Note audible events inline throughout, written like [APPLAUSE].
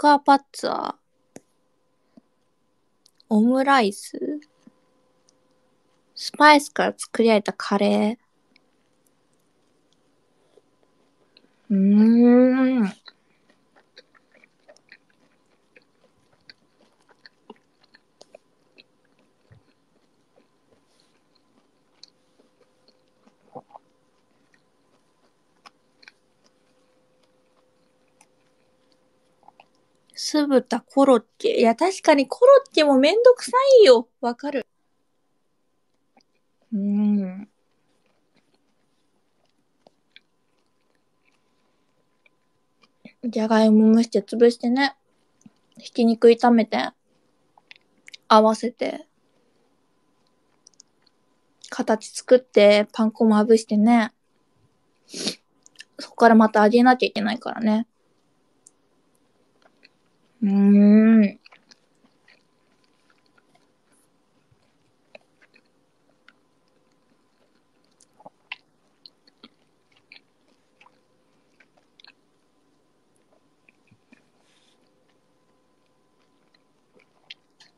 クアパッツァ、オムライス、スパイスから作り上げたカレー。うーん。酢豚コロッケ。いや、確かにコロッケもめんどくさいよ。わかる。うん。じゃがいも蒸して潰してね。ひき肉炒めて。合わせて。形作ってパン粉まぶしてね。そこからまた揚げなきゃいけないからね。うん。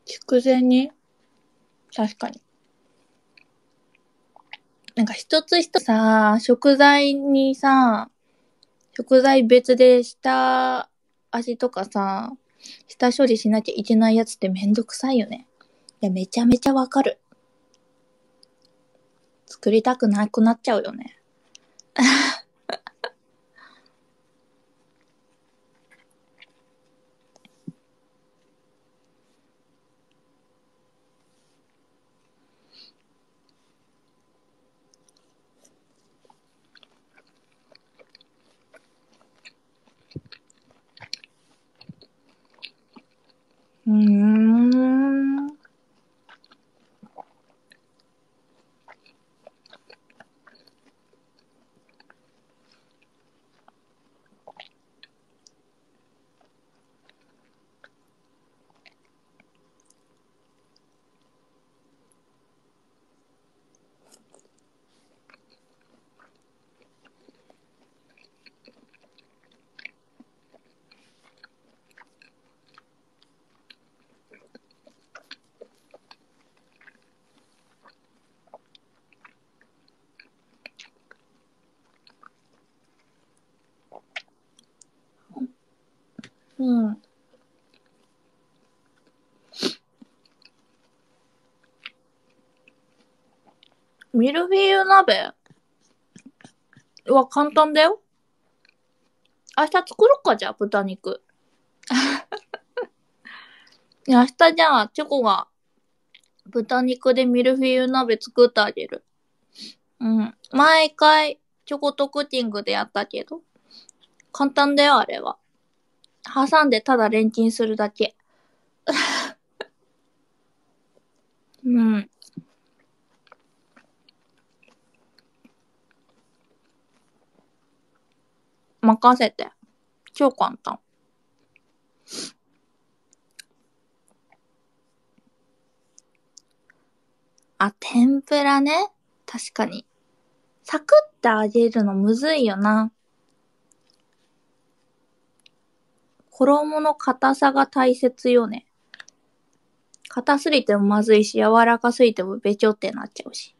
筑前煮？確かに。なんか一つ一つさ、食材にさ、食材別で下味とかさ、下処理しなきゃいけないやつってめんどくさいよね。いや、めちゃめちゃわかる。作りたくなくなっちゃうよね。[LAUGHS] うミルフィーユ鍋は簡単だよ。明日作ろっか、じゃあ、豚肉。[LAUGHS] 明日じゃあ、チョコが豚肉でミルフィーユ鍋作ってあげる。うん。毎回、チョコとクッキングでやったけど。簡単だよ、あれは。挟んでただレンチンするだけ。[LAUGHS] うん。任せて。超簡単。あ、天ぷらね。確かに。サクって揚げるのむずいよな。衣の硬さが大切よね。硬すぎてもまずいし、柔らかすぎてもべちょってなっちゃうし。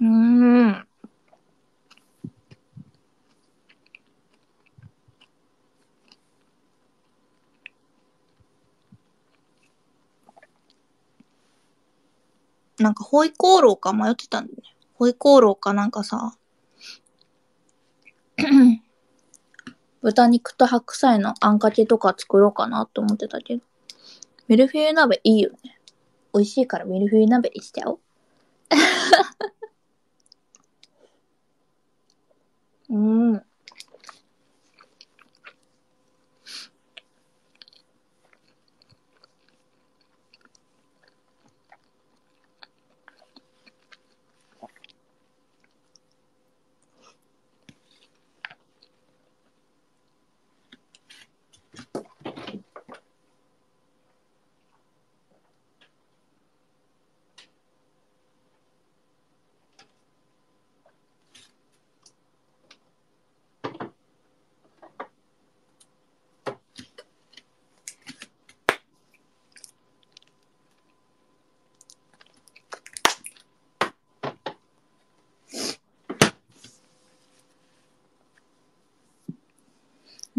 うーん。なんか、ホイコーローか迷ってたんだよね。ホイコーローかなんかさ、[CLEARS THROAT] 豚肉と白菜のあんかけとか作ろうかなって思ってたけど。ミルフィーユ鍋いいよね。美味しいからミルフィーユ鍋にしちゃおう。[LAUGHS] う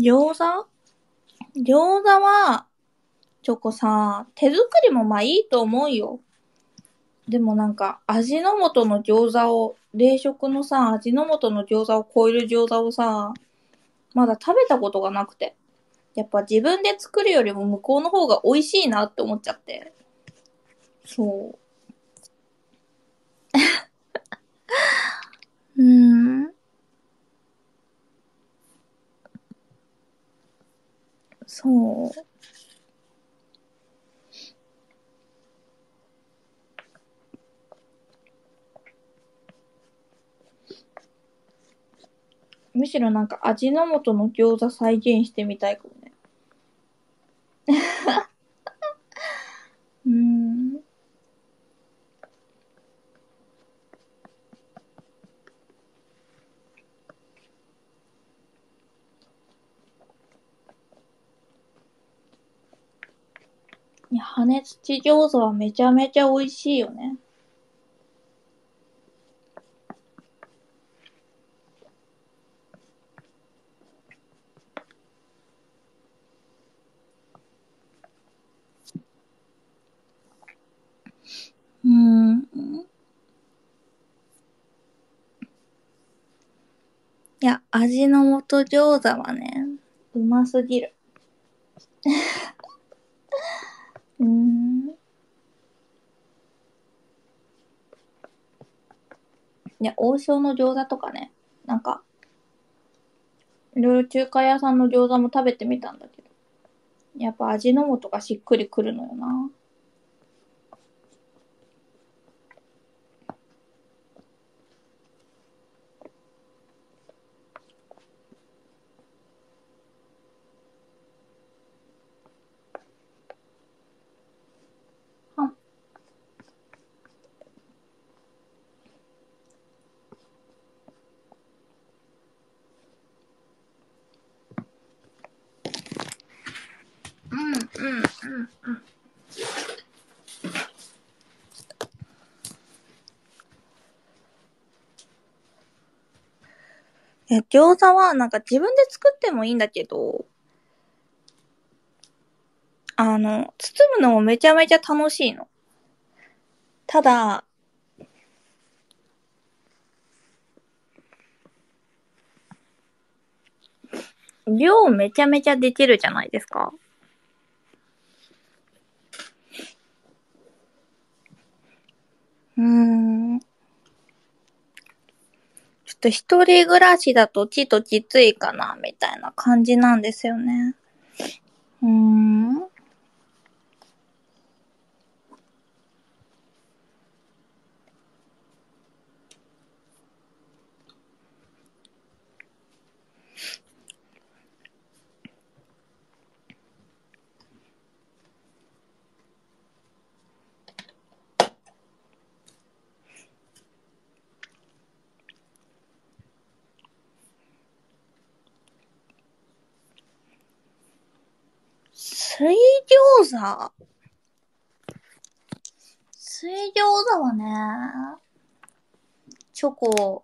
餃子？餃子は、チョコさ、手作りもまあいいと思うよ。でもなんか、味の素の餃子を、冷食のさ、味の素の餃子を超える餃子をさ、まだ食べたことがなくて。やっぱ自分で作るよりも向こうの方が美味しいなって思っちゃって。そう。[LAUGHS] うーん。そう。むしろなんか味の素の餃子再現してみたいかもね。うーん。土餃子はめちゃめちゃ美味しいよね。うん。いや、味の素餃子はね、うますぎる。うん。いや、王将の餃子とかね、なんか、いろいろ中華屋さんの餃子も食べてみたんだけど、やっぱ味の素がしっくりくるのよな。うん、うん、うん。え、餃子はなんか自分で作ってもいいんだけど、あの、包むのもめちゃめちゃ楽しいの。ただ、量めちゃめちゃできるじゃないですか。うーん。と一人暮らしだとちときついかな、みたいな感じなんですよね。うーん。水餃子水餃子はね、チョコ、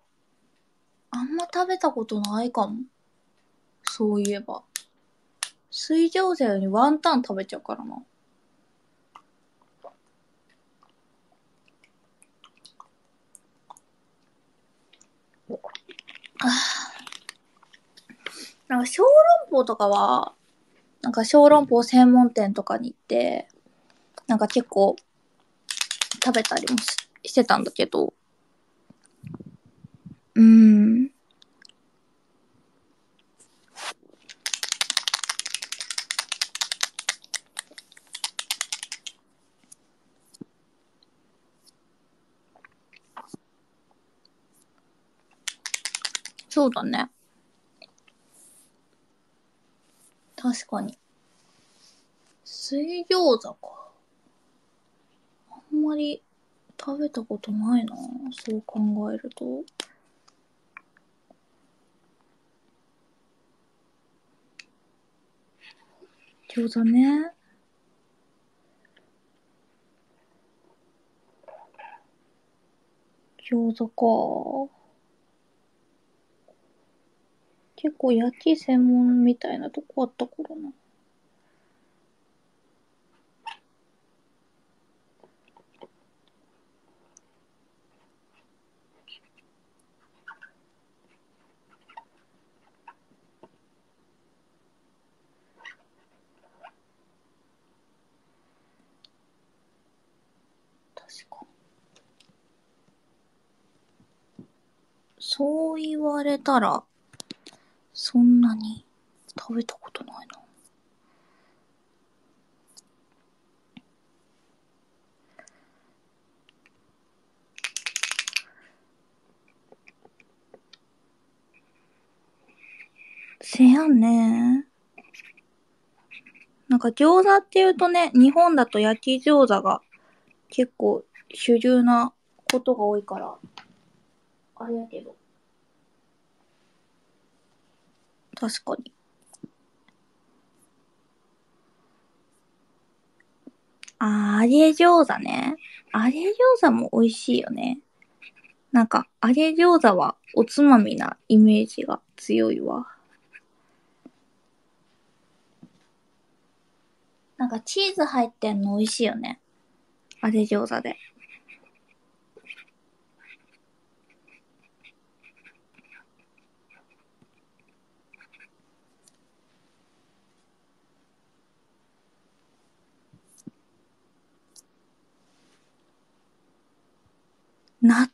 あんま食べたことないかも。そういえば。水餃子よりワンタン食べちゃうからな。ああなんか小籠包とかは、なんか小籠包専門店とかに行って、なんか結構食べたりもしてたんだけど、うん。そうだね。確かに。水餃子か。あんまり食べたことないなそう考えると。餃子ね。餃子か。結構焼き専門みたいなとこあったからな。そう言われたら、そんなに食べたことないな。せやんね。なんか餃子っていうとね、日本だと焼き餃子が結構主流なことが多いから、あれやけど。確かに。あー、揚げ餃子ね。揚げ餃子も美味しいよね。なんか、揚げ餃子はおつまみなイメージが強いわ。なんかチーズ入ってんの美味しいよね。揚げ餃子で。納豆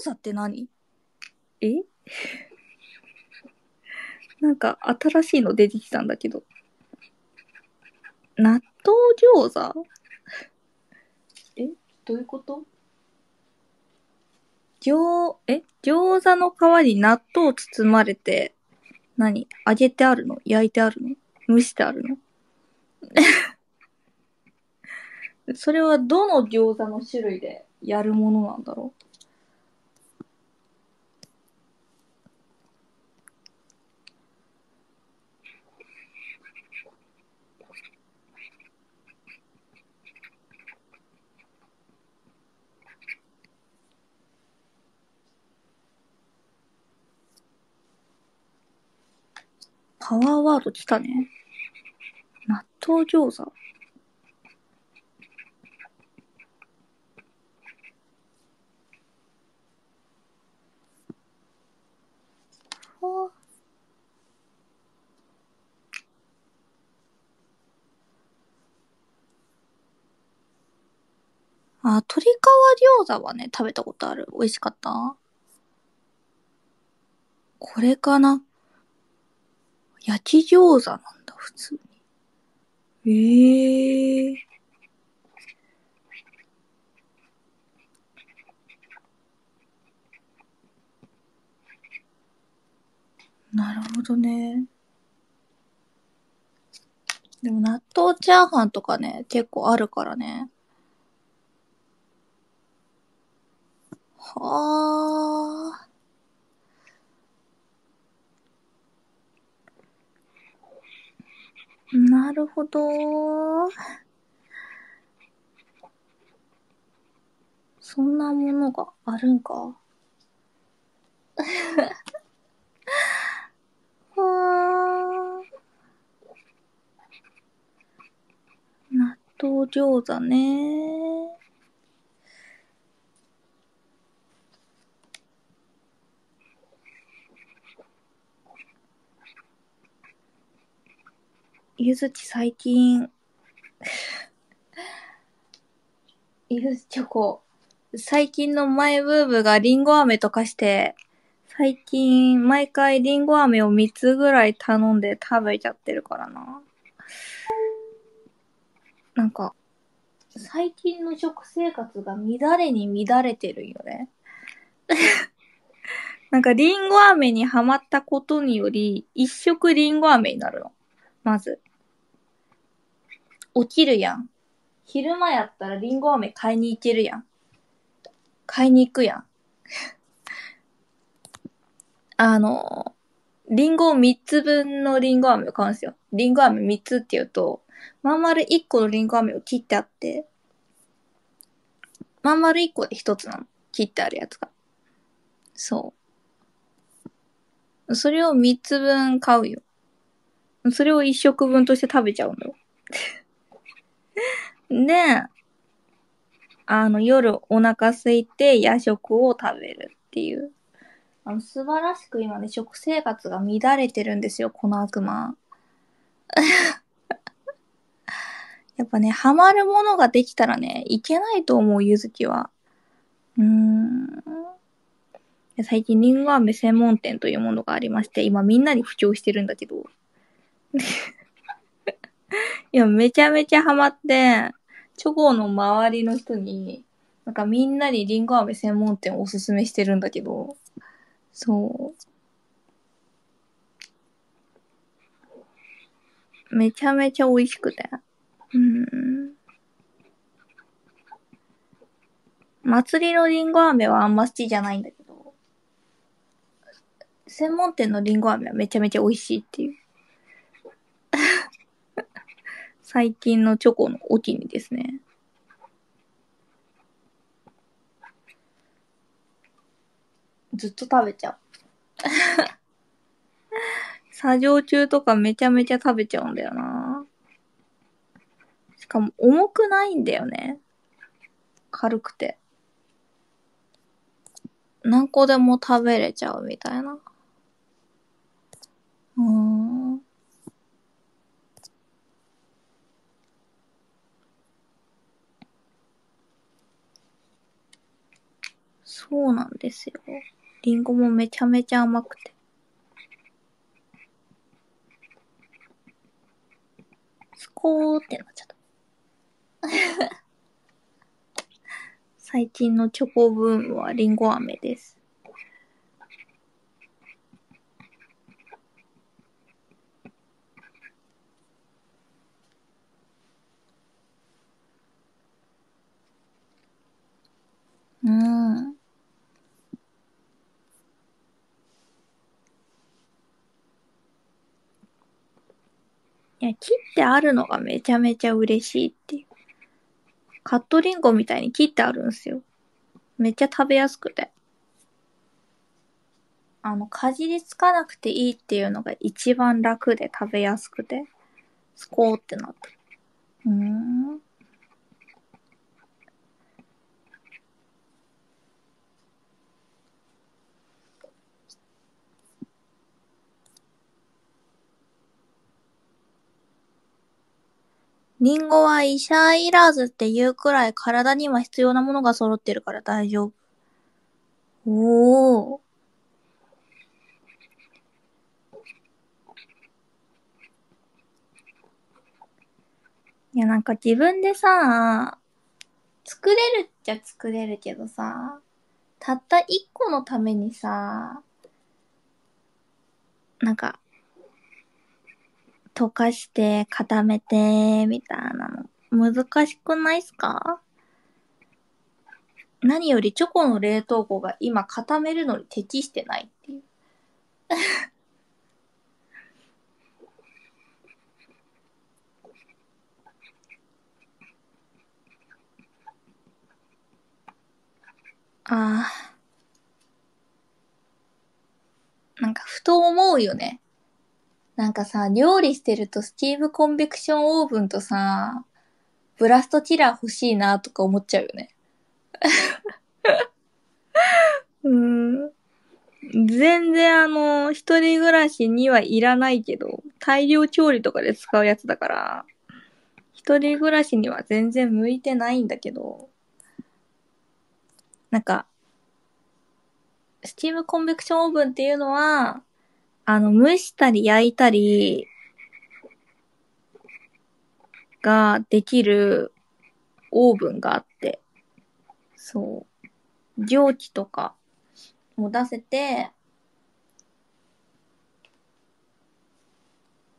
餃子って何？え？[LAUGHS] なんか新しいの出てきたんだけど。納豆餃子？え？どういうこと？餃、え？餃子の皮に納豆包まれて、何？揚げてあるの？焼いてあるの？蒸してあるの？[LAUGHS] それはどの餃子の種類でやるものなんだろうパワーワード来たね。納豆餃子。はああ、鶏皮餃子はね、食べたことある。美味しかった？これかな？焼き餃子なんだ、普通に。ええー。なるほどね。でも納豆チャーハンとかね、結構あるからね。はあ。なるほど。そんなものがあるんか。[LAUGHS] はあ。納豆餃子ね。ゆずち最近、ゆずチョコ、最近のマイブームがリンゴ飴とかして、最近毎回リンゴ飴を3つぐらい頼んで食べちゃってるからな。なんか、最近の食生活が乱れに乱れてるよね。[LAUGHS] なんかリンゴ飴にハマったことにより、一食リンゴ飴になるの。まず。起きるやん。昼間やったらリンゴ飴買いに行けるやん。買いに行くやん。[LAUGHS] あの、リンゴ3つ分のリンゴ飴を買うんですよ。リンゴ飴3つって言うと、まん丸1個のリンゴ飴を切ってあって、まん丸1個で1つなの。切ってあるやつが。そう。それを3つ分買うよ。それを1食分として食べちゃうんだよ。[LAUGHS] で、あの、夜お腹空いて夜食を食べるっていう。あの、素晴らしく今ね、食生活が乱れてるんですよ、この悪魔。[LAUGHS] やっぱね、ハマるものができたらね、いけないと思う、ゆずきは。うーん。最近、リンゴ飴専門店というものがありまして、今みんなに布教してるんだけど。[LAUGHS] いや、めちゃめちゃハマって、チョコの周りの人に、なんかみんなにリンゴ飴専門店をおすすめしてるんだけど、そう。めちゃめちゃ美味しくて。うん。祭りのりんご飴はあんま好きじゃないんだけど、専門店のりんご飴はめちゃめちゃ美味しいっていう。最近のチョコのお気にですね。ずっと食べちゃう。[LAUGHS] 作業中とかめちゃめちゃ食べちゃうんだよな。しかも重くないんだよね。軽くて。何個でも食べれちゃうみたいな。うーん。そうなんですよ。リンゴもめちゃめちゃ甘くて。スコーってなっちゃった。[LAUGHS] 最近のチョコブームはリンゴ飴です。うん。いや、切ってあるのがめちゃめちゃ嬉しいっていう。カットリンゴみたいに切ってあるんですよ。めっちゃ食べやすくて。あの、かじりつかなくていいっていうのが一番楽で食べやすくて、スコーってなって。うーん。リンゴは医者いらずっていうくらい体には必要なものが揃ってるから大丈夫。おー。いや、なんか自分でさ、作れるっちゃ作れるけどさ、たった一個のためにさ、なんか、溶かして固めて、みたいなの。難しくないっすか？何よりチョコの冷凍庫が今固めるのに適してないっていう。[LAUGHS] ああ。なんかふと思うよね。なんかさ、料理してるとスチームコンベクションオーブンとさ、ブラストチラー欲しいなとか思っちゃうよね。[LAUGHS] うん。全然あの、一人暮らしにはいらないけど、大量調理とかで使うやつだから、一人暮らしには全然向いてないんだけど、なんか、スチームコンベクションオーブンっていうのは、あの、蒸したり焼いたりができるオーブンがあって、そう。蒸気とかも出せて、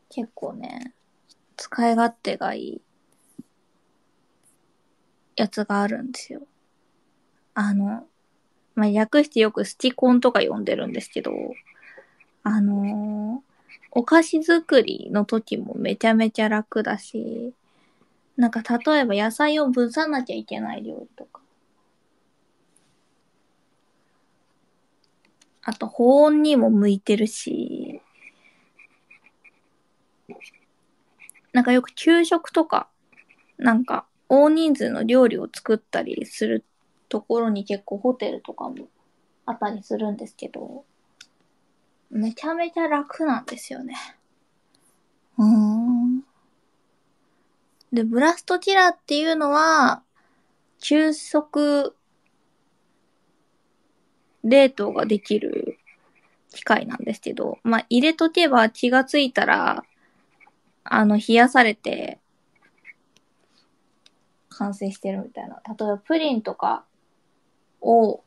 結構ね、使い勝手がいいやつがあるんですよ。あの、まあ、略してよくスチコンとか呼んでるんですけど、あのー、お菓子作りの時もめちゃめちゃ楽だし、なんか例えば野菜をぶさなきゃいけない料理とか。あと保温にも向いてるし、なんかよく給食とか、なんか大人数の料理を作ったりするところに結構ホテルとかもあったりするんですけど、めちゃめちゃ楽なんですよね。うーん。で、ブラストティラっていうのは、急速冷凍ができる機械なんですけど、まあ、入れとけば気がついたら、あの、冷やされて、完成してるみたいな。例えば、プリンとかを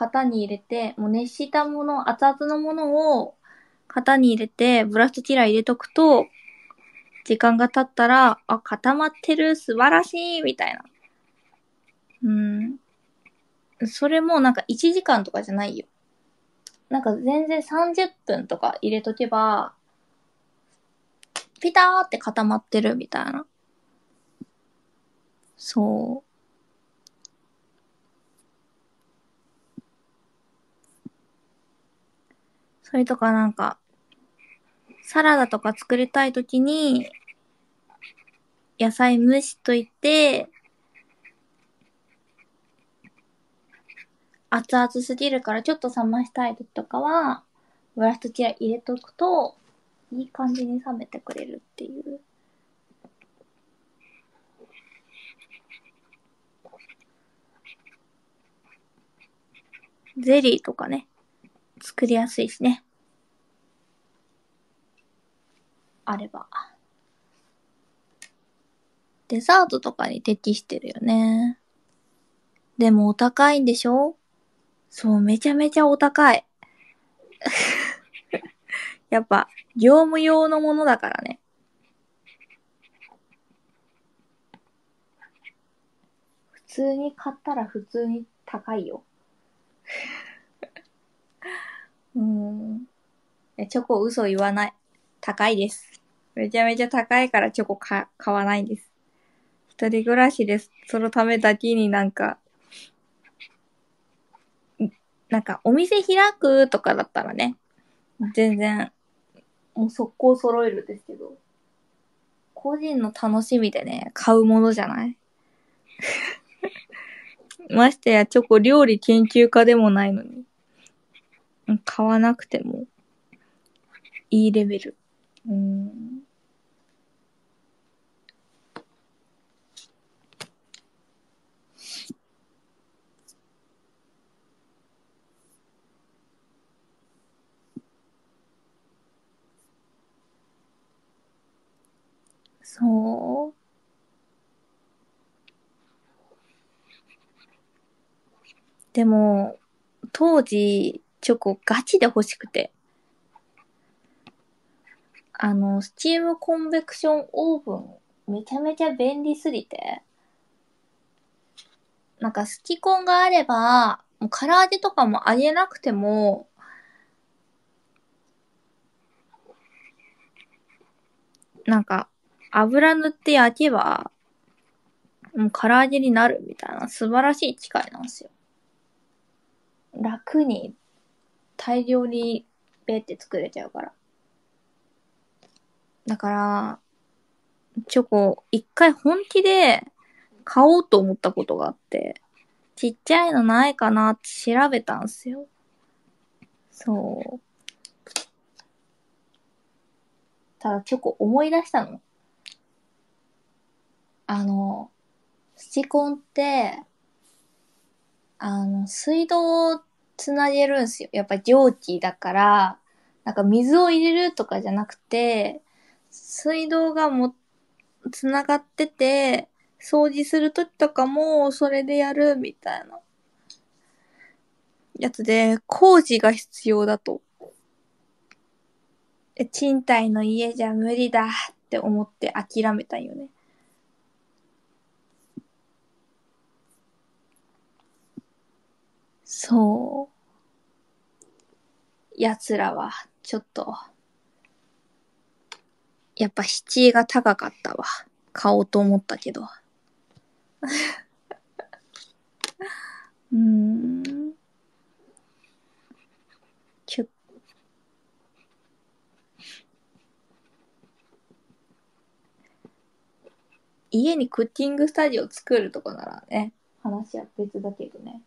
型に入れて、もう熱したもの、熱々のものを型に入れて、ブラストティラ入れとくと、時間が経ったら、あ、固まってる、素晴らしい、みたいな。うん。それもなんか1時間とかじゃないよ。なんか全然30分とか入れとけば、ピターって固まってるみたいな。そう。それとかなんか、サラダとか作りたいときに、野菜蒸しといて、熱々すぎるからちょっと冷ましたい時とかは、ブラストチラ入れとくと、いい感じに冷めてくれるっていう。ゼリーとかね、作りやすいしね。あれば。デザートとかに適してるよね。でもお高いんでしょ？そう、めちゃめちゃお高い。[LAUGHS] やっぱ、業務用のものだからね。普通に買ったら普通に高いよ。[LAUGHS] うん。チョコ嘘言わない。高いです。めちゃめちゃ高いからチョコ買わないです。一人暮らしです。そのためだけになんか、なんかお店開くとかだったらね、全然、もう速攻揃えるんですけど、個人の楽しみでね、買うものじゃない？[LAUGHS] ましてやチョコ料理研究家でもないのに、買わなくてもいいレベル。うん。そう。でも、当時、チョコガチで欲しくて。あの、スチームコンベクションオーブン、めちゃめちゃ便利すぎて。なんか、スチコンがあれば、もう唐揚げとかも揚げなくても、なんか、油塗って焼けば、もう唐揚げになるみたいな素晴らしい機械なんですよ。楽に大量にべって作れちゃうから。だから、チョコ、一回本気で買おうと思ったことがあって、ちっちゃいのないかなって調べたんすよ。そう。ただチョコ思い出したの。あの、スチコンって、あの、水道つなげるんすよ。やっぱ蒸気だから、なんか水を入れるとかじゃなくて、水道がも、つながってて、掃除するときとかも、それでやる、みたいな。やつで、工事が必要だと。賃貸の家じゃ無理だって思って諦めたんよね。そう。奴らは、ちょっと、やっぱ七位が高かったわ。買おうと思ったけど。[LAUGHS] うん。ちょっ家にクッキングスタジオ作るとこならね、話は別だけどね。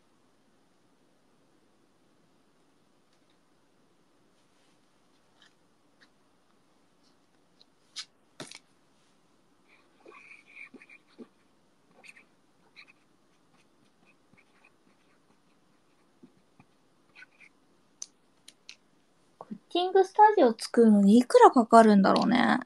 クッキングスタジオ作るのにいくらかかるんだろうね。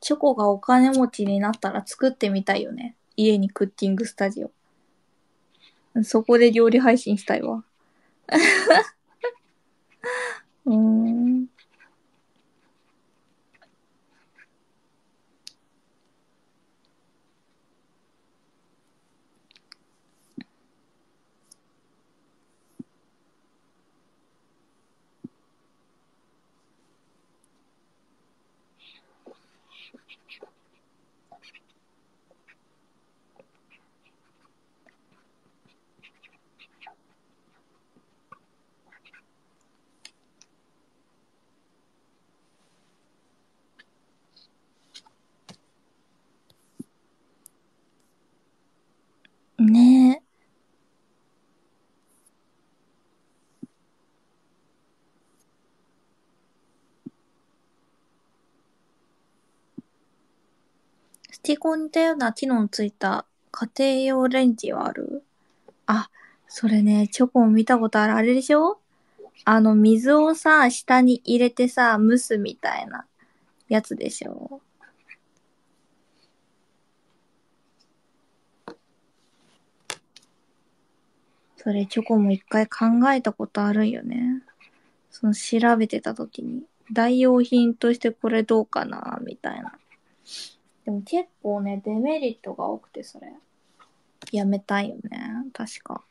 チョコがお金持ちになったら作ってみたいよね。家にクッキングスタジオ。そこで料理配信したいわ。[LAUGHS] うーん。ねえ。ティコに似たような機能のついた家庭用レンジはある？あ、それね、チョコも見たことある。あれでしょ？あの、水をさ、下に入れてさ、蒸すみたいなやつでしょ？それチョコも一回考えたことあるんよね。その調べてた時に。代用品としてこれどうかなみたいな。でも結構ね、デメリットが多くてそれ。やめたいよね。確か。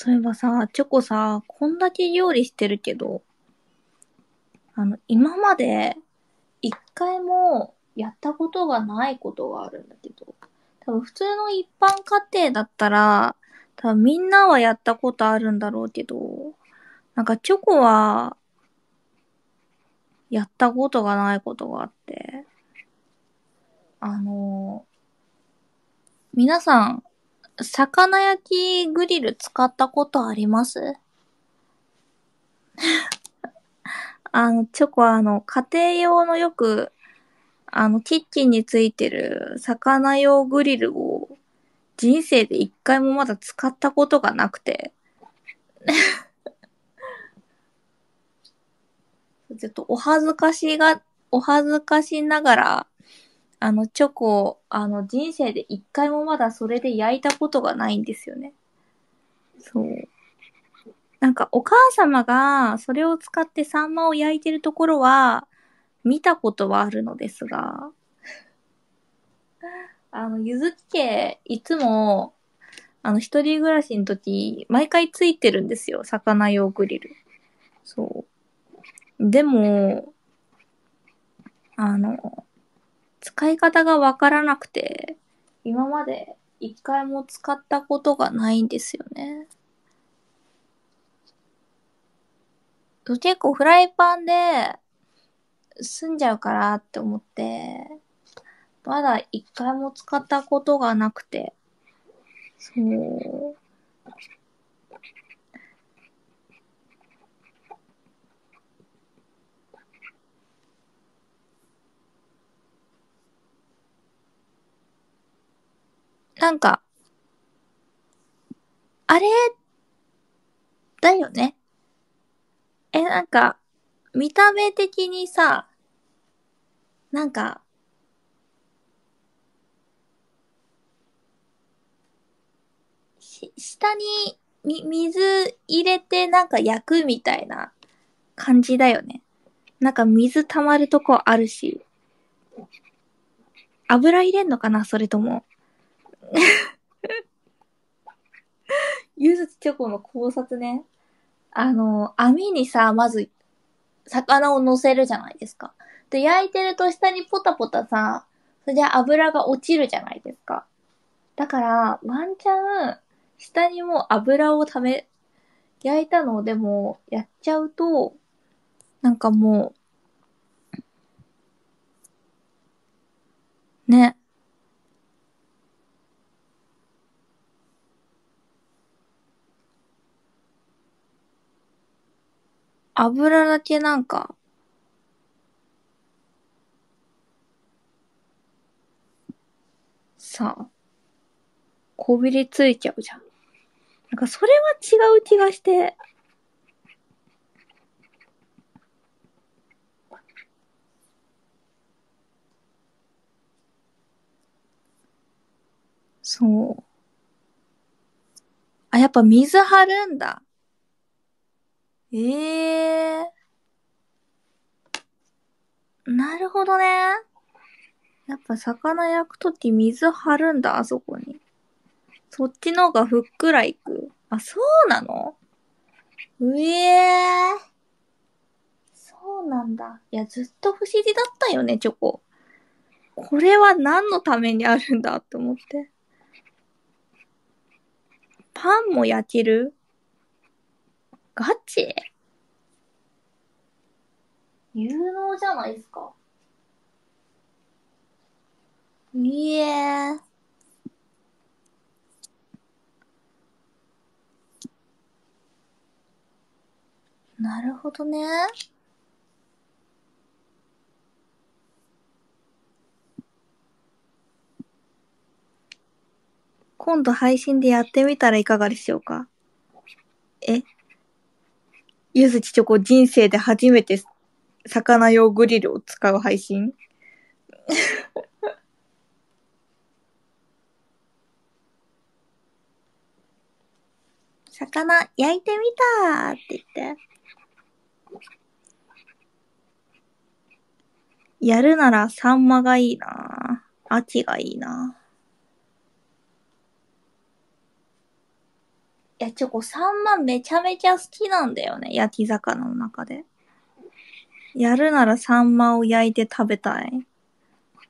そういえばさ、チョコさ、こんだけ料理してるけど、あの、今まで一回もやったことがないことがあるんだけど、多分普通の一般家庭だったら、多分みんなはやったことあるんだろうけど、なんかチョコは、やったことがないことがあって、あの、皆さん、魚焼きグリル使ったことあります？[LAUGHS] あの、チョコはあの、家庭用のよく、あの、キッチンについてる魚用グリルを人生で一回もまだ使ったことがなくて。[LAUGHS] ちょっとお恥ずかしが、お恥ずかしながら、あの、チョコ、あの、人生で一回もまだそれで焼いたことがないんですよね。そう。なんか、お母様がそれを使ってサンマを焼いてるところは、見たことはあるのですが、あの、ゆずき家、いつも、あの、一人暮らしの時、毎回ついてるんですよ。魚用グリル。そう。でも、あの、使い方がわからなくて、今まで一回も使ったことがないんですよね。結構フライパンで済んじゃうからって思って、まだ一回も使ったことがなくて、そう。なんか、あれ？だよね。え、なんか、見た目的にさ、なんか、し、下に、み、水入れてなんか焼くみたいな感じだよね。なんか水溜まるとこあるし。油入れんのかな？それとも。ゆずチョコの考察ね。あの、網にさ、まず、魚を乗せるじゃないですか。で、焼いてると下にポタポタさ、それで油が落ちるじゃないですか。だから、ワンチャン、下にもう油をため、焼いたのをでも、やっちゃうと、なんかもう、ね。油だけなんか、さあ、こびりついちゃうじゃん。なんかそれは違う気がして。そう。あ、やっぱ水張るんだ。ええなるほどね。やっぱ魚焼くとき水張るんだ、あそこに。そっちの方がふっくらいく。あ、そうなの？うえー。そうなんだ。いや、ずっと不思議だったよね、チョコ。これは何のためにあるんだって思って。パンも焼ける？ガチ？有能じゃないですか。いえー。なるほどね。今度配信でやってみたらいかがでしょうか？え？ゆずちチョコ人生で初めて魚用グリルを使う配信？[LAUGHS] 魚焼いてみたーって言って。やるならサンマがいいな秋がいいなや、チョコ、サンマめちゃめちゃ好きなんだよね。焼き魚の中で。やるならサンマを焼いて食べたい。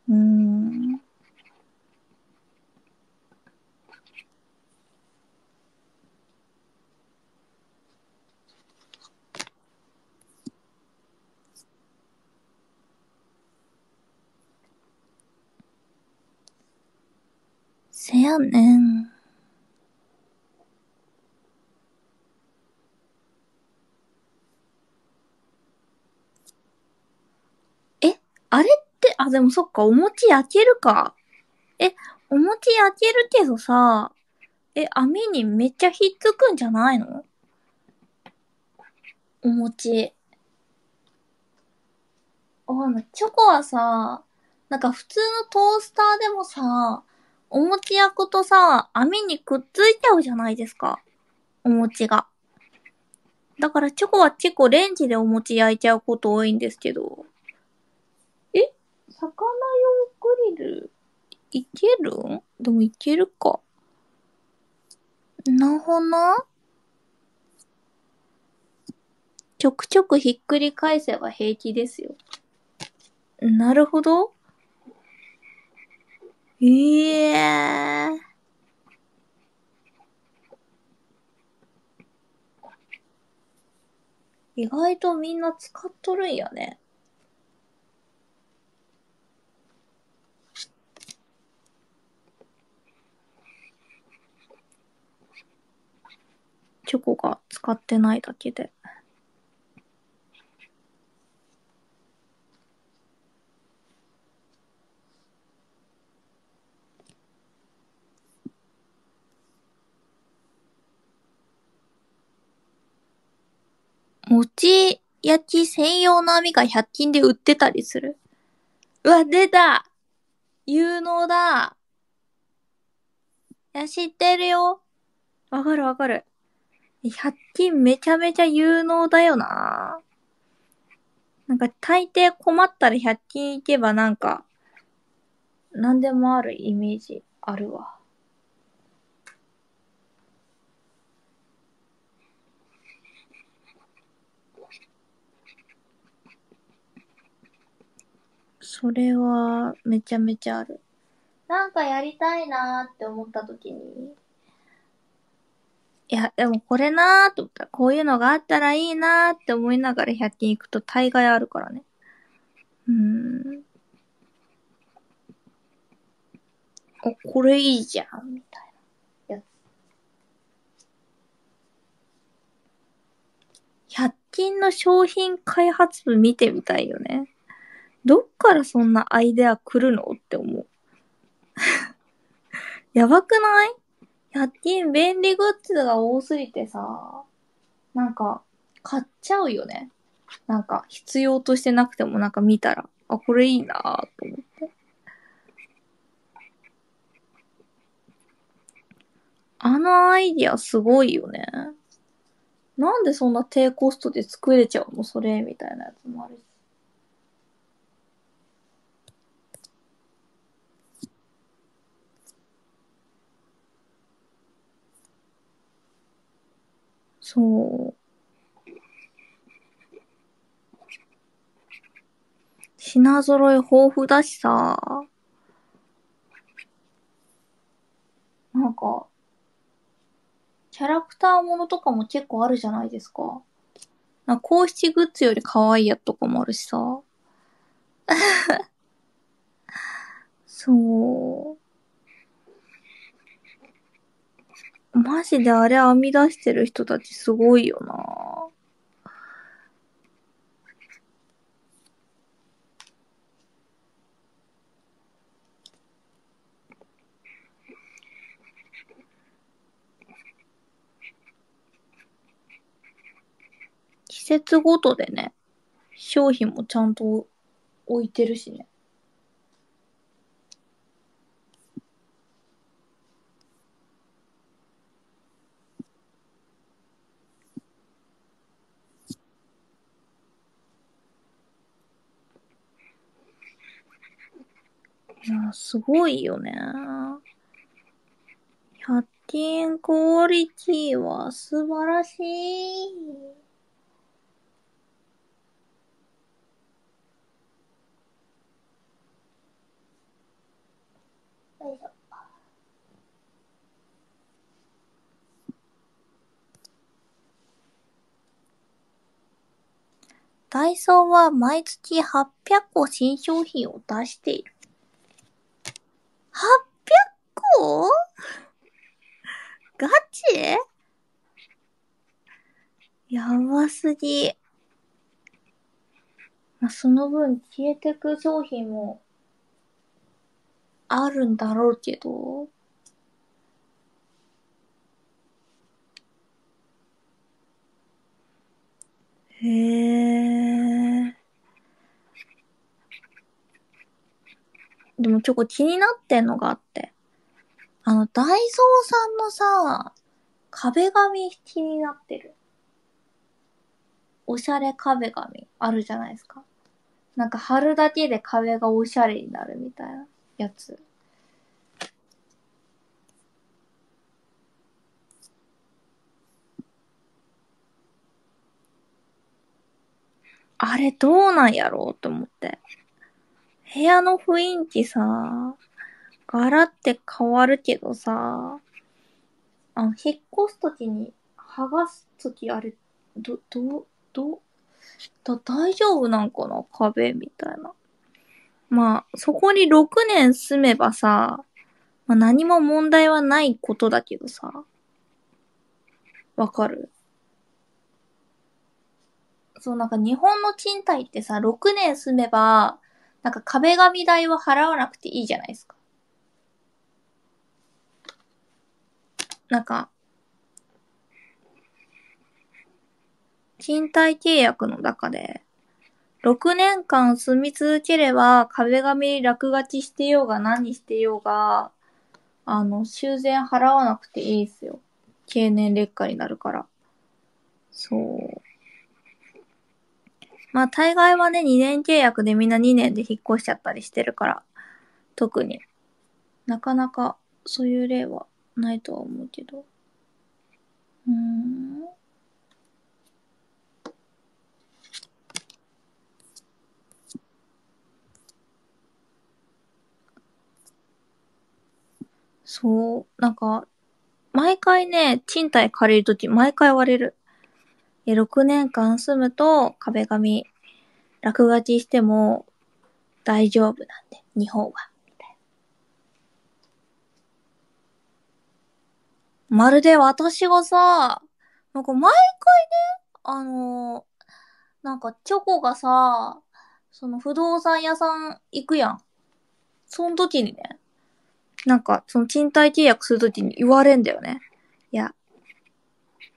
うーん。せやねん。あれって、あ、でもそっか、お餅焼けるか。え、お餅焼けるけどさ、え、網にめっちゃひっつくんじゃないの？お餅。あの、チョコはさ、なんか普通のトースターでもさ、お餅焼くとさ、網にくっついちゃうじゃないですか。お餅が。だからチョコは結構レンジでお餅焼いちゃうこと多いんですけど。魚用グリル、いける？んでもいけるか。なほな？ちょくちょくひっくり返せば平気ですよ。なるほど。ええ。意外とみんな使っとるんやね。チョコが使ってないだけで。餅焼き専用の網が100均で売ってたりする？うわ、出た有能だいや、知ってるよ。わかるわかる。100均めちゃめちゃ有能だよななんか大抵困ったら100均行けばなんか、何でもあるイメージあるわ。それはめちゃめちゃある。なんかやりたいなーって思った時に、いや、でもこれなーと思ったら、こういうのがあったらいいなーって思いながら100均行くと大概あるからね。うーん。お、これいいじゃん、みたいなやつ。100均の商品開発部見てみたいよね。どっからそんなアイデア来るのって思う。[LAUGHS] やばくない？100均便利グッズが多すぎてさ、なんか、買っちゃうよね。なんか、必要としてなくてもなんか見たら、あ、これいいなぁと思って。あのアイディアすごいよね。なんでそんな低コストで作れちゃうの？それみたいなやつもあるし。そう。品揃え豊富だしさ。なんか、キャラクターものとかも結構あるじゃないですか。な公式グッズより可愛いやつとかもあるしさ。[LAUGHS] そう。マジであれ編み出してる人たちすごいよな季節ごとでね、商品もちゃんと置いてるしね。や、すごいよね。100均クオリティは素晴らしい。よいしょ。ダイソーは毎月800個新商品を出している。800個？ガチ？やばすぎ。まあ、その分消えてく商品もあるんだろうけど。へえ。でもちょっと気になってんのがあって。あの、ダイソーさんのさ、壁紙気になってる。おしゃれ壁紙あるじゃないですか。なんか貼るだけで壁がおしゃれになるみたいなやつ。あれどうなんやろうと思って。部屋の雰囲気さ、柄って変わるけどさ、あの、引っ越すときに剥がすときあれ、ど、ど、ど、だ、大丈夫なんかな？壁みたいな。まあ、そこに6年住めばさ、まあ何も問題はないことだけどさ、わかる？そう、なんか日本の賃貸ってさ、6年住めば、なんか壁紙代は払わなくていいじゃないですか。なんか、賃貸契約の中で、6年間住み続ければ壁紙落書きしてようが何してようが、あの、修繕払わなくていいですよ。経年劣化になるから。そう。まあ、大概はね、2年契約でみんな2年で引っ越しちゃったりしてるから、特に。なかなかそういう例はないとは思うけど。うーん。そう、なんか、毎回ね、賃貸借りるとき、毎回言われる。え、6年間住むと壁紙、落書きしても大丈夫なんで、日本は。みたいなまるで私がさ、なんか毎回ね、あのなんかチョコがさ、その不動産屋さん行くやん。その時にね、なんかその賃貸契約する時に言われんだよね。いや、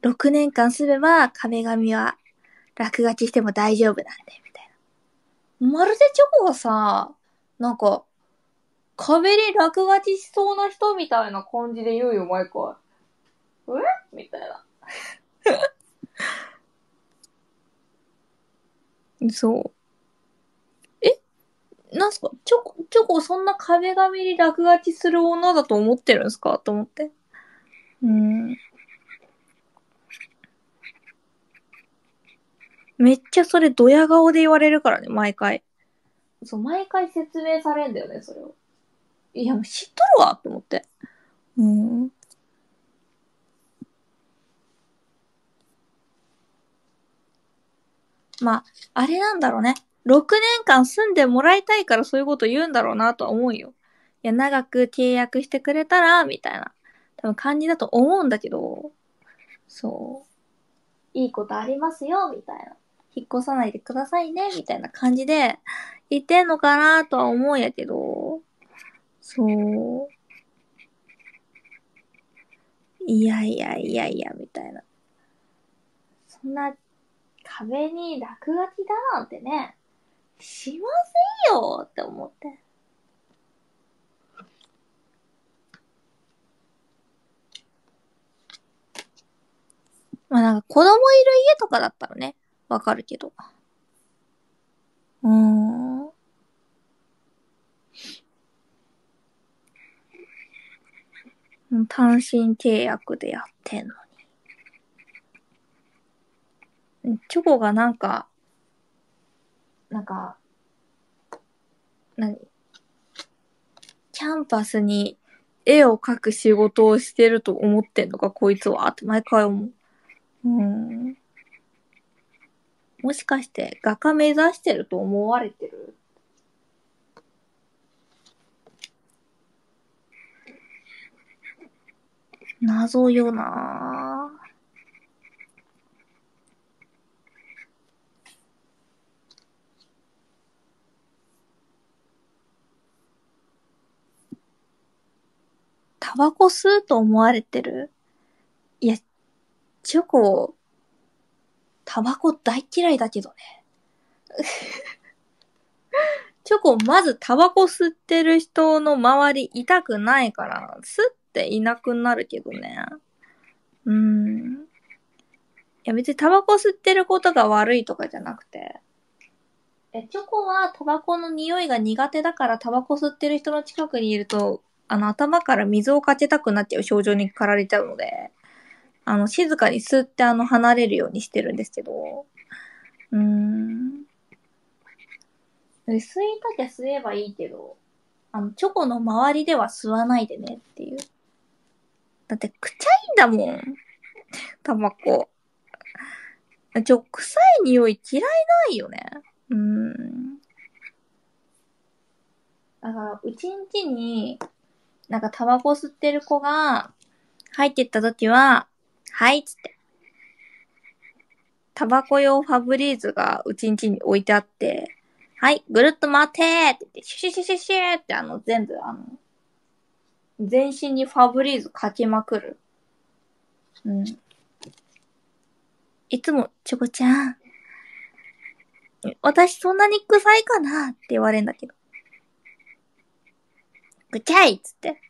6年間住めば壁紙は落書きしても大丈夫なんで、みたいな。まるでチョコがさ、なんか、壁に落書きしそうな人みたいな感じで言うよ、毎回。え？みたいな。[LAUGHS] そう。え？なんすか？チョコ、チョコそんな壁紙に落書きする女だと思ってるんすか？と思って。うーん。めっちゃそれドヤ顔で言われるからね、毎回。そう、毎回説明されんだよね、それを。いや、もう知っとるわと思って。うーん。まあ、あれなんだろうね。6年間住んでもらいたいからそういうこと言うんだろうなとは思うよ。いや、長く契約してくれたら、みたいな、多分感じだと思うんだけど、そう。いいことありますよ、みたいな。引っ越さないでくださいね、みたいな感じで言ってんのかなとは思うんやけど、そう。いやいやいやいや、みたいな。そんな壁に落書きだなんてね、しませんよって思って。まあなんか子供いる家とかだったらね、わかるけど。うーん。単身契約でやってんのに。チョコがなんか、なんか、何キャンパスに絵を描く仕事をしてると思ってんのか、こいつはって毎回思う。うん。もしかして画家目指してると思われてる？謎よな。タバコ吸うと思われてる？いや、チョコ、タバコ大嫌いだけどね。[LAUGHS] チョコ、まずタバコ吸ってる人の周りいたくないから、吸っていなくなるけどね。うん。いや別にタバコ吸ってることが悪いとかじゃなくて。え、チョコはタバコの匂いが苦手だからタバコ吸ってる人の近くにいると、あの頭から水をかけたくなっちゃう症状に駆られちゃうので、あの、静かに吸ってあの、離れるようにしてるんですけど、うーん。吸いたきゃ吸えばいいけど、あの、チョコの周りでは吸わないでねっていう。だって、くちゃいんだもん。タバコ。ちょ、臭い匂い嫌いないよね。うーん。だから、うちんちに、なんかタバコ吸ってる子が入ってった時は、はいつって。タバコ用ファブリーズがうちんちに置いてあって、はい、ぐるっと回ってーって言って、シュシュシュシュシュってあの、全部あの、全身にファブリーズかけまくる。うん。いつも、チョコちゃん、私そんなに臭いかな？って言われんだけど。ぐちゃいっつって。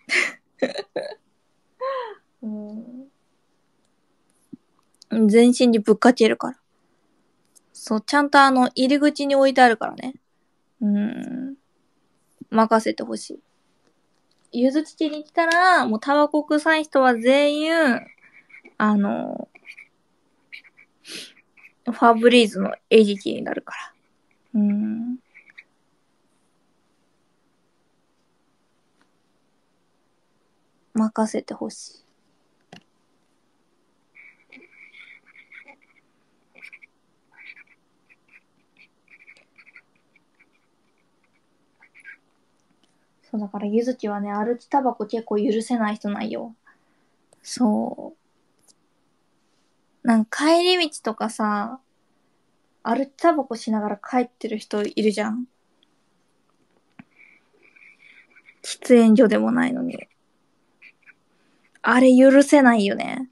[LAUGHS] うん全身にぶっかけるから。そう、ちゃんとあの、入り口に置いてあるからね。うん。任せてほしい。ゆず父に来たら、もうタバコ臭い人は全員、あの、ファブリーズの餌食になるから。うん。任せてほしい。そう、だから、ゆずきはね、歩きタバコ結構許せない人なんよ。そう。なんか帰り道とかさ、歩きタバコしながら帰ってる人いるじゃん。喫煙所でもないのに。あれ許せないよね。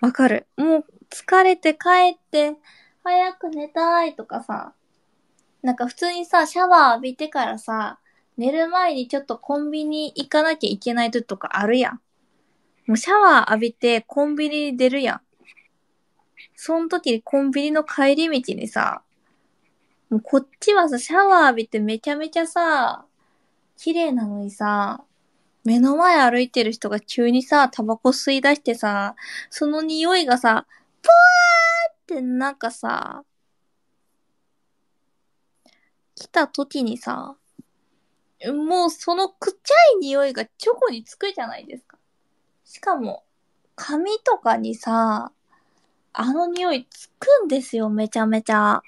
わかる。もう疲れて帰って、早く寝たいとかさ。なんか普通にさ、シャワー浴びてからさ、寝る前にちょっとコンビニ行かなきゃいけない時とかあるやん。もうシャワー浴びてコンビニ出るやん。その時にコンビニの帰り道にさ、もうこっちはさ、シャワー浴びてめちゃめちゃさ、綺麗なのにさ、目の前歩いてる人が急にさ、タバコ吸い出してさ、その匂いがさ、ぷわーってなんかさ、来た時にさ、もうそのくっちゃい匂いがチョコにつくじゃないですか。しかも、髪とかにさ、あの匂いつくんですよ、めちゃめちゃ。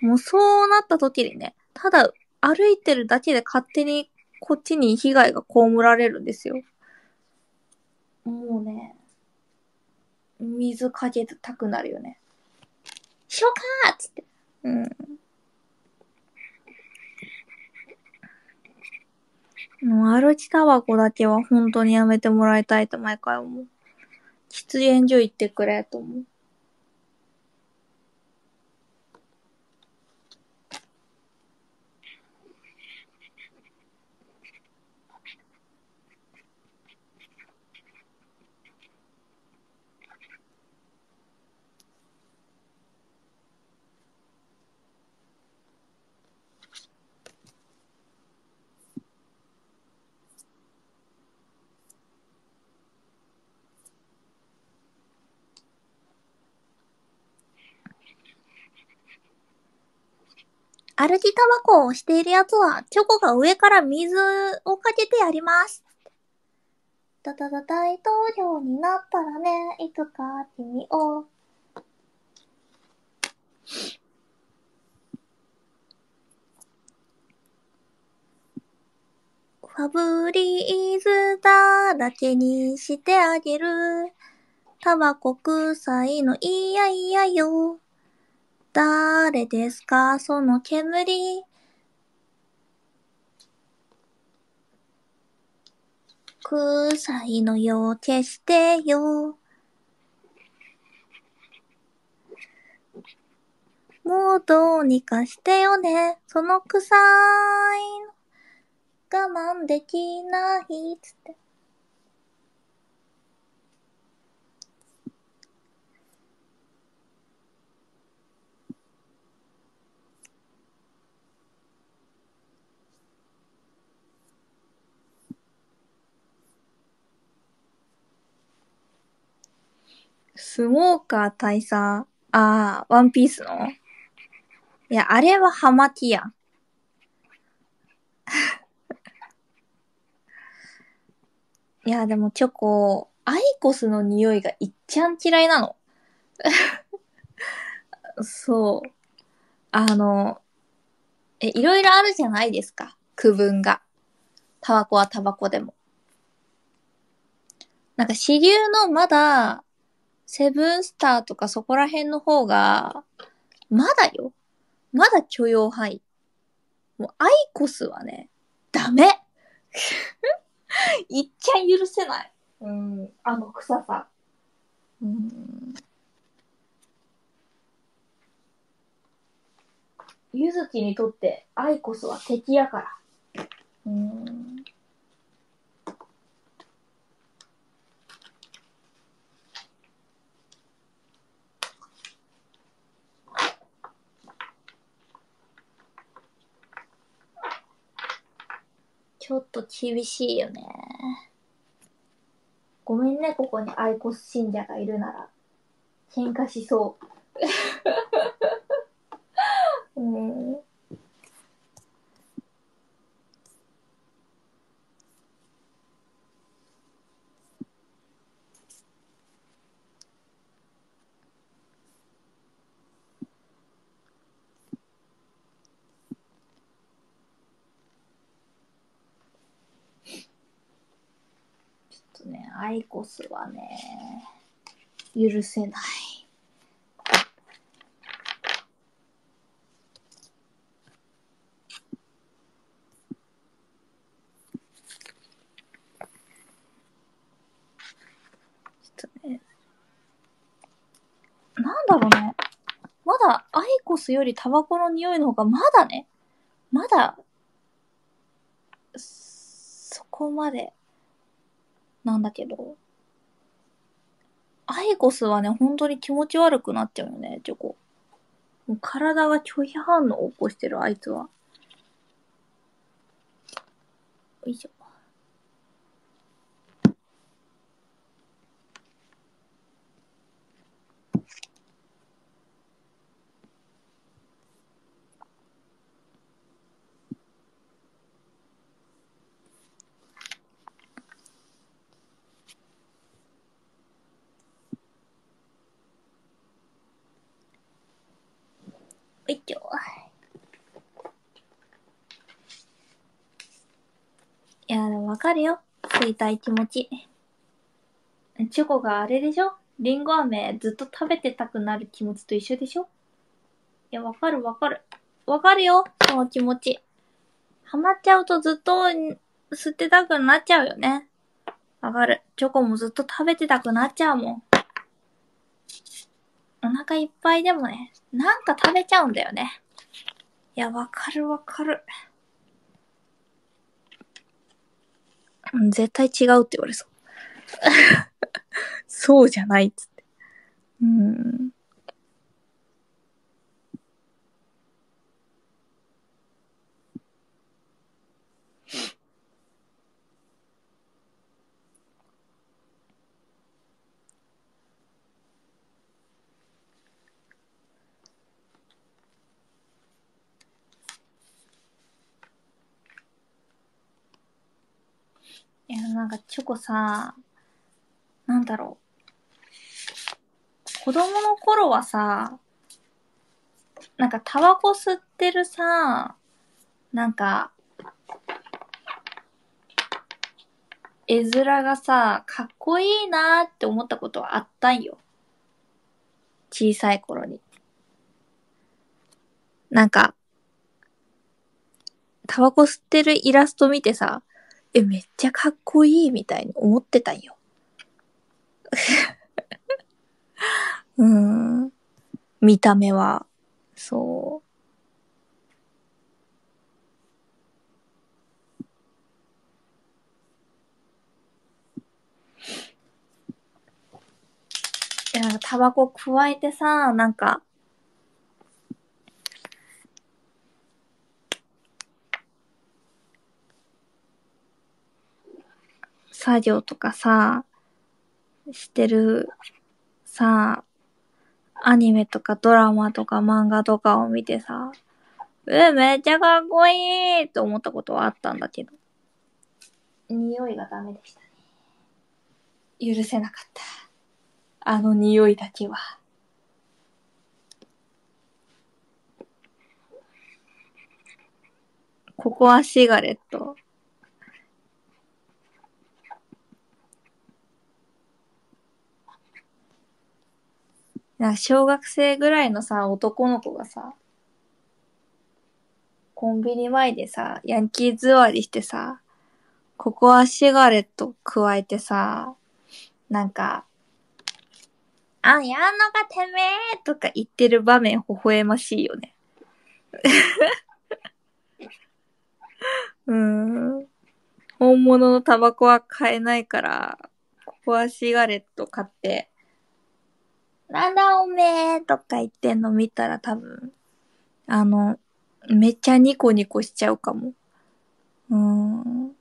もうそうなった時にね、ただ歩いてるだけで勝手にこっちに被害が被られるんですよ。もうね、水かけたくなるよね。しょかーっつって。うん。もう歩きタバコだけは本当にやめてもらいたいと毎回思う。喫煙所行ってくれと思う。歩きタバコをしているやつは、チョコが上から水をかけてやります。だだだ大統領になったらね、いつか君を。ファブリーズだらけにしてあげる。タバコ臭いのいやいやよ。誰ですか？その煙。臭いのよ、消してよ。もうどうにかしてよね。その臭い。我慢できない。つって。スモーカー大佐。ああ、ワンピースの？いや、あれはハマキやん。[LAUGHS] いや、でもチョコ、アイコスの匂いがいっちゃん嫌いなの。[LAUGHS] そう。あの、え、いろいろあるじゃないですか。区分が。タバコはタバコでも。なんか支流のまだ、セブンスターとかそこら辺の方が、まだよ。まだ許容範囲。もうアイコスはね、ダメ [LAUGHS] いっちゃ許せない。うん、あの臭さ。うん。ゆずきにとってアイコスは敵やから。うん。ちょっと厳しいよね。ごめんね、ここにアイコス信者がいるなら。喧嘩しそう。[LAUGHS] うん。アイコスはね、許せない。ちょっとね、なんだろうね。まだアイコスよりタバコの匂いの方がまだね、まだ、そこまで、なんだけど、アイコスはね、本当に気持ち悪くなっちゃうよね、チョコ。もう体が拒否反応を起こしてる、あいつは。よいしょ。よいしょ。いや、でもわかるよ。吸いたい気持ち。チョコがあれでしょ？リンゴ飴ずっと食べてたくなる気持ちと一緒でしょ？いや、わかるわかる。わかるよ、その気持ち。ハマっちゃうとずっと吸ってたくなっちゃうよね。わかる。チョコもずっと食べてたくなっちゃうもん。お腹いっぱいでもね、なんか食べちゃうんだよね。いや、わかるわかる。うん絶対違うって言われそう。[LAUGHS] そうじゃないっつって。うん。いや、なんかチョコさ、なんだろう。子供の頃はさ、なんかタバコ吸ってるさ、なんか、絵面がさ、かっこいいなって思ったことはあったんよ。小さい頃に。なんか、タバコ吸ってるイラスト見てさ、え、めっちゃかっこいいみたいに思ってたんよ。[LAUGHS] うん。見た目は、そう。いや、タバコ加えてさ、なんか、作業とかさ、してる、さ、アニメとかドラマとか漫画とかを見てさ、え、めっちゃかっこいいと思ったことはあったんだけど、匂いがダメでしたね。許せなかった。あの匂いだけは。ココアシガレット。な小学生ぐらいのさ、男の子がさ、コンビニ前でさ、ヤンキー座りしてさ、ココアシガレット加えてさ、なんか、あ、やんのかてめえとか言ってる場面微笑ましいよね。[LAUGHS] うーん。本物のタバコは買えないから、ココアシガレット買って、なんだおめえとか言ってんの見たら多分、あの、めっちゃニコニコしちゃうかも。うーん。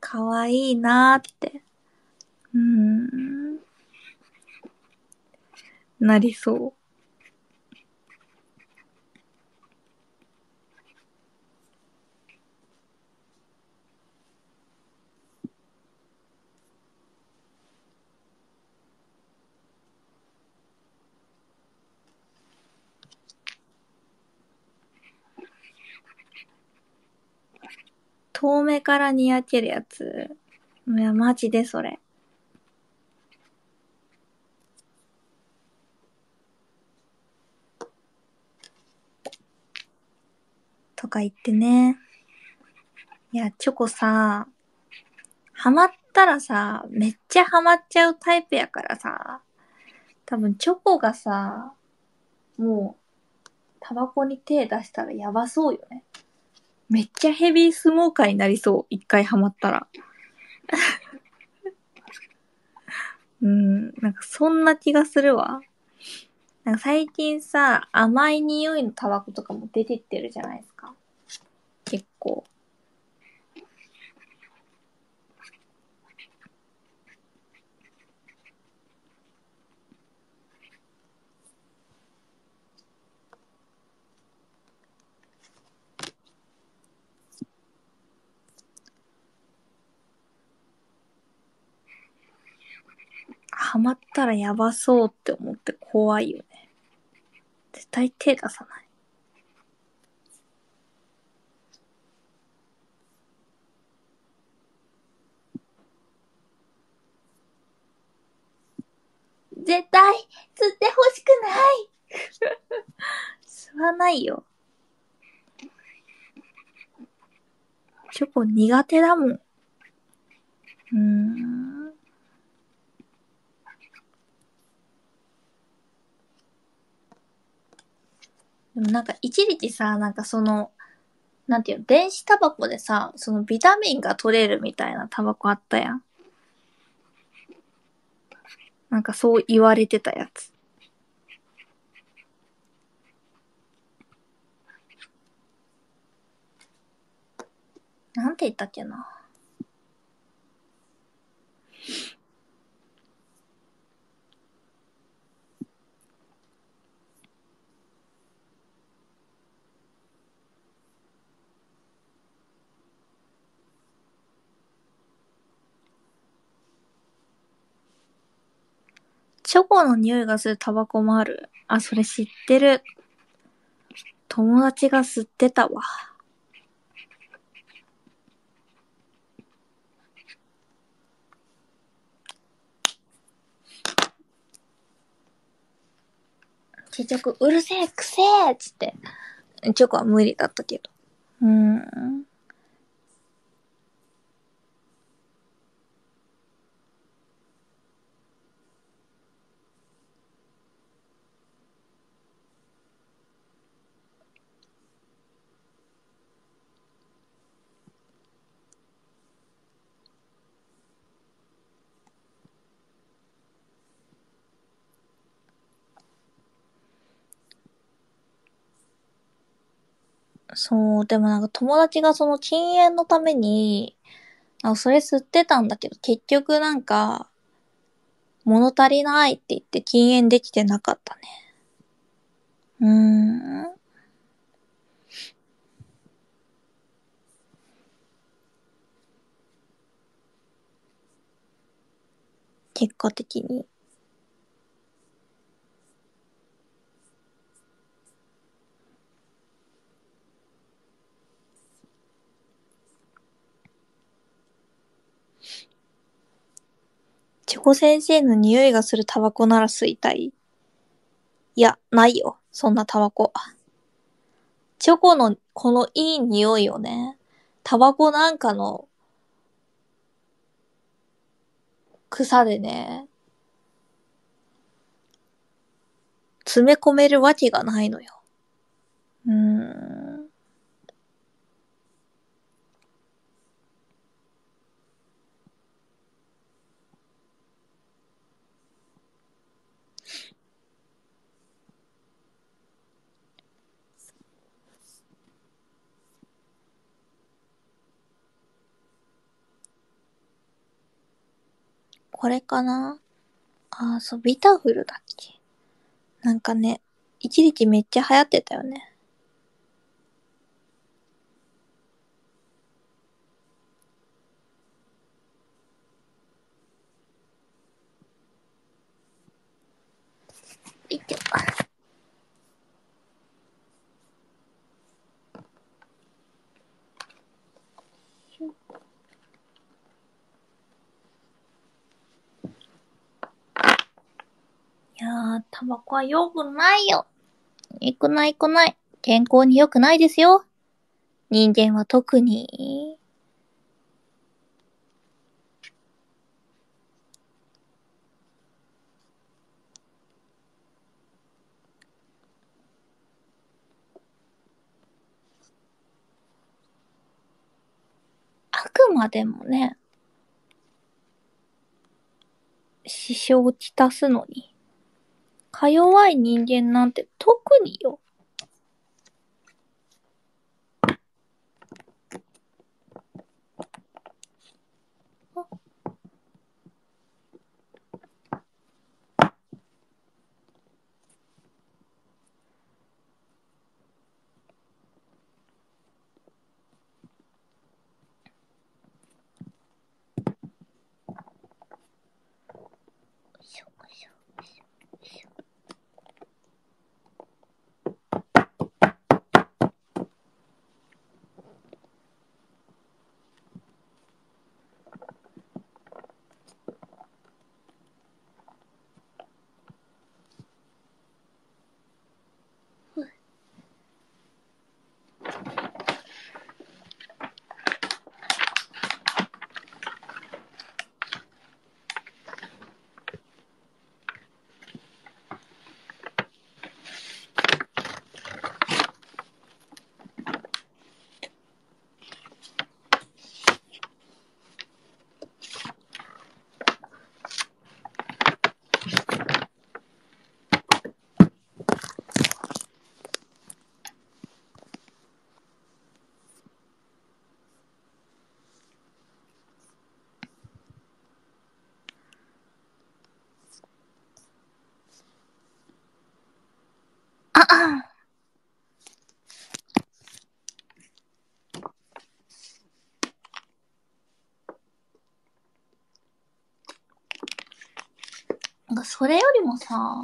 かわいいなーって。うーん。なりそう。遠目からにやけるやつ。いや、マジでそれ。とか言ってね。いや、チョコさ、ハマったらさ、めっちゃハマっちゃうタイプやからさ、多分チョコがさ、もう、タバコに手出したらやばそうよね。めっちゃヘビースモーカーになりそう。一回ハマったら。[LAUGHS] うん、なんかそんな気がするわ。なんか最近さ、甘い匂いのタバコとかも出てってるじゃないですか。結構。ハマったらやばそうって思って怖いよね。絶対手出さない。絶対吸ってほしくない吸わないよ。チョコ苦手だもん。うーん。でもなんか一時さ、なんかその、なんていうの、電子タバコでさ、そのビタミンが取れるみたいなタバコあったやん。なんかそう言われてたやつ。なんて言ったっけな。チョコの匂いがするタバコもある。あ、それ知ってる。友達が吸ってたわ。結局、うるせえ、くせえっつって。チョコは無理だったけど。うん。そう、でもなんか友達がその禁煙のために、あ、それ吸ってたんだけど、結局なんか、物足りないって言って禁煙できてなかったね。うーん。結果的に。コ先生の匂いがするタバコなら吸いたい？いや、ないよ。そんなタバコ。チョコのこのいい匂いをね、タバコなんかの草でね、詰め込めるわけがないのよ。うーん。これかな？あー、そう、ビタフルだっけ？なんかね、一時期めっちゃ流行ってたよね。いって。いやー、タバコは良くないよ。良くないくない。健康に良くないですよ。人間は特に。あくまでもね、支障をきたすのに。か弱い人間なんて特によ。なんかそれよりもさ、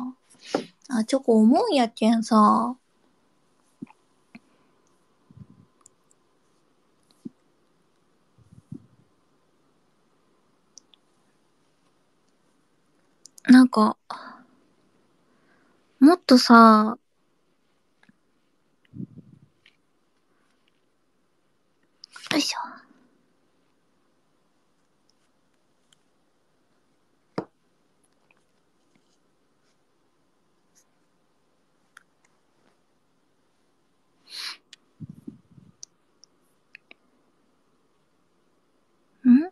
あ、チョコ思うんやけんさ、なんか、もっとさ、よいしょ。ん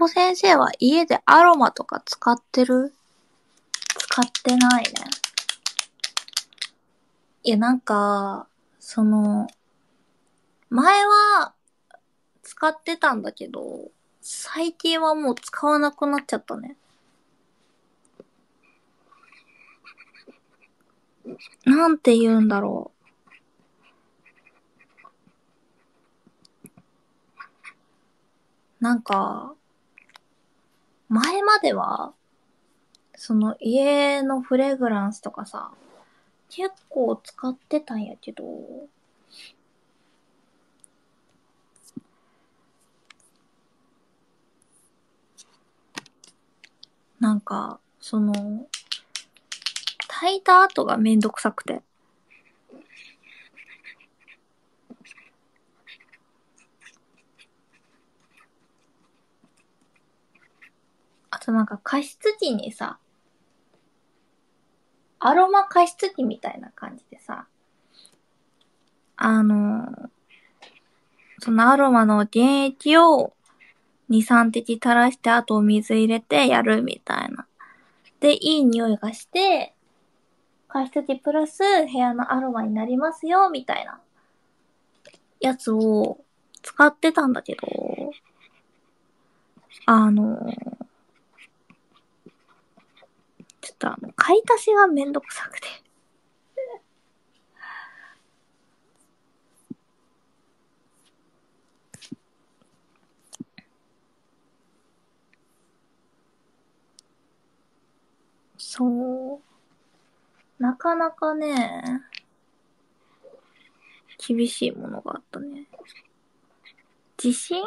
チョコ先生は家でアロマとか使ってる使ってないね。いや、なんか、その、前は使ってたんだけど、最近はもう使わなくなっちゃったね。なんて言うんだろう。なんか、前までは、その家のフレグランスとかさ、結構使ってたんやけど、なんか、その、炊いた後がめんどくさくて。あとなんか加湿器にさ、アロマ加湿器みたいな感じでさ、あの、そのアロマの原液を2、3滴垂らして、あとお水入れてやるみたいな。で、いい匂いがして、加湿器プラス部屋のアロマになりますよ、みたいなやつを使ってたんだけど、あのー、ちょっとあの、買い足しがめんどくさくて。そう。なかなかね、厳しいものがあったね。地震？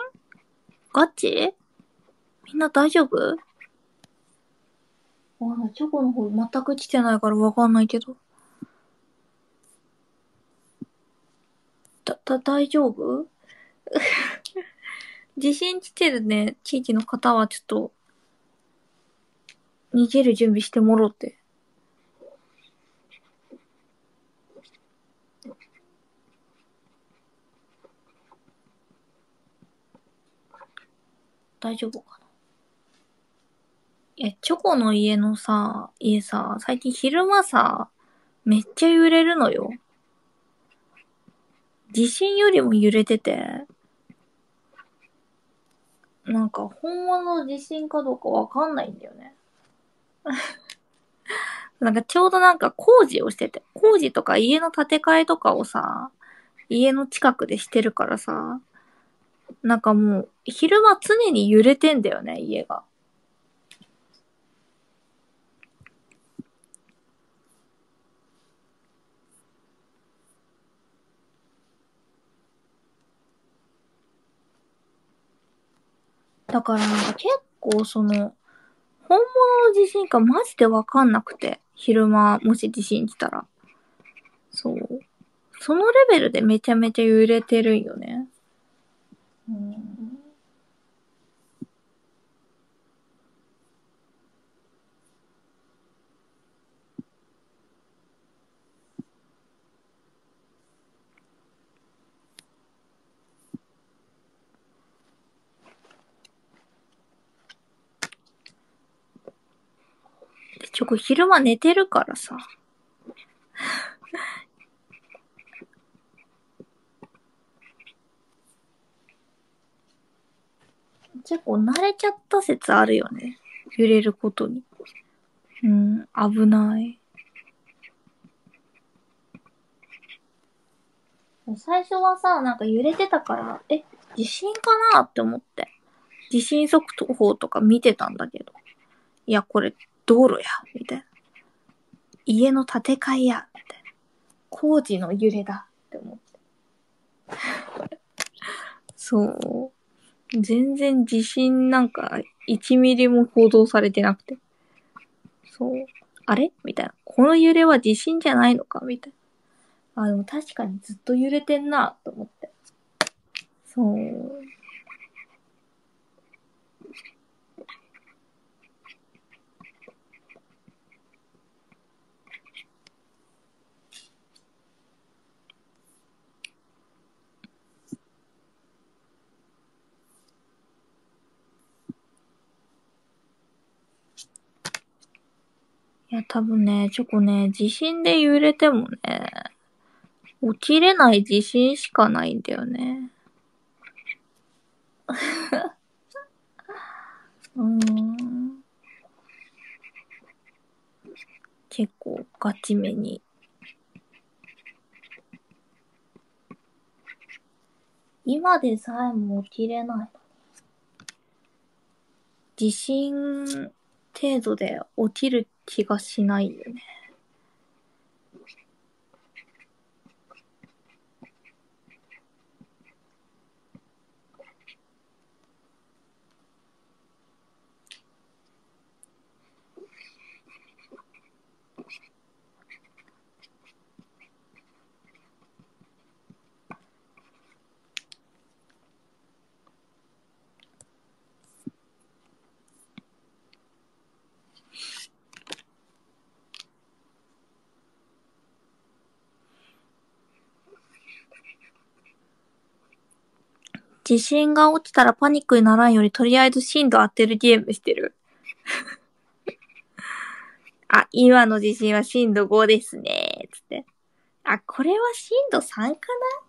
ガチ？みんな大丈夫？チョコの方全く来てないからわかんないけど。だ、だ、大丈夫？[LAUGHS] 地震来てるね、地域の方はちょっと、逃げる準備してもろって。大丈夫かな？え、チョコの家のさ、家さ、最近昼間さ、めっちゃ揺れるのよ。地震よりも揺れてて、なんか本物の地震かどうかわかんないんだよね。[LAUGHS] なんかちょうどなんか工事をしてて、工事とか家の建て替えとかをさ、家の近くでしてるからさ、なんかもう、昼間常に揺れてんだよね、家が。だからなんか結構その、本物の地震かマジでわかんなくて、昼間もし地震来たら。そう。そのレベルでめちゃめちゃ揺れてるよね。うん。ちょ、こ昼間寝てるからさ。[LAUGHS] 結構慣れちゃった説あるよね。揺れることに。うん、危ない。最初はさ、なんか揺れてたから、え、地震かなって思って。地震速報とか見てたんだけど。いや、これ道路や、みたいな。家の建て替えや、みたいな。工事の揺れだって思って。そう。全然地震なんか1ミリも報道されてなくて。そう。あれ？みたいな。この揺れは地震じゃないのか？みたいな。あ、でも確かにずっと揺れてんな、と思って。そう。いや、多分ね、チョコね、地震で揺れてもね、起きれない地震しかないんだよね。[LAUGHS] うん。結構ガチめに。今でさえも起きれない。地震程度で起きる気がしないよね。地震が起きたらパニックにならんよりとりあえず震度当てるゲームしてる。[LAUGHS] あ、今の地震は震度5ですね。つって。あ、これは震度3かな？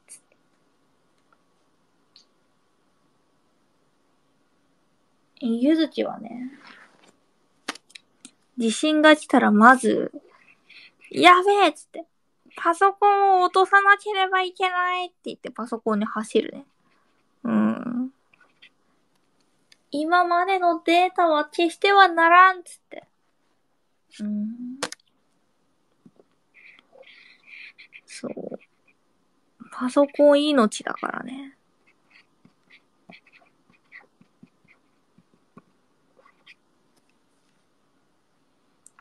つって。ゆずちはね、地震が来たらまず、やべえつって、パソコンを落とさなければいけないって言ってパソコンに走るね。うん。今までのデータは消してはならんっつって。うん。そう。パソコン命だからね。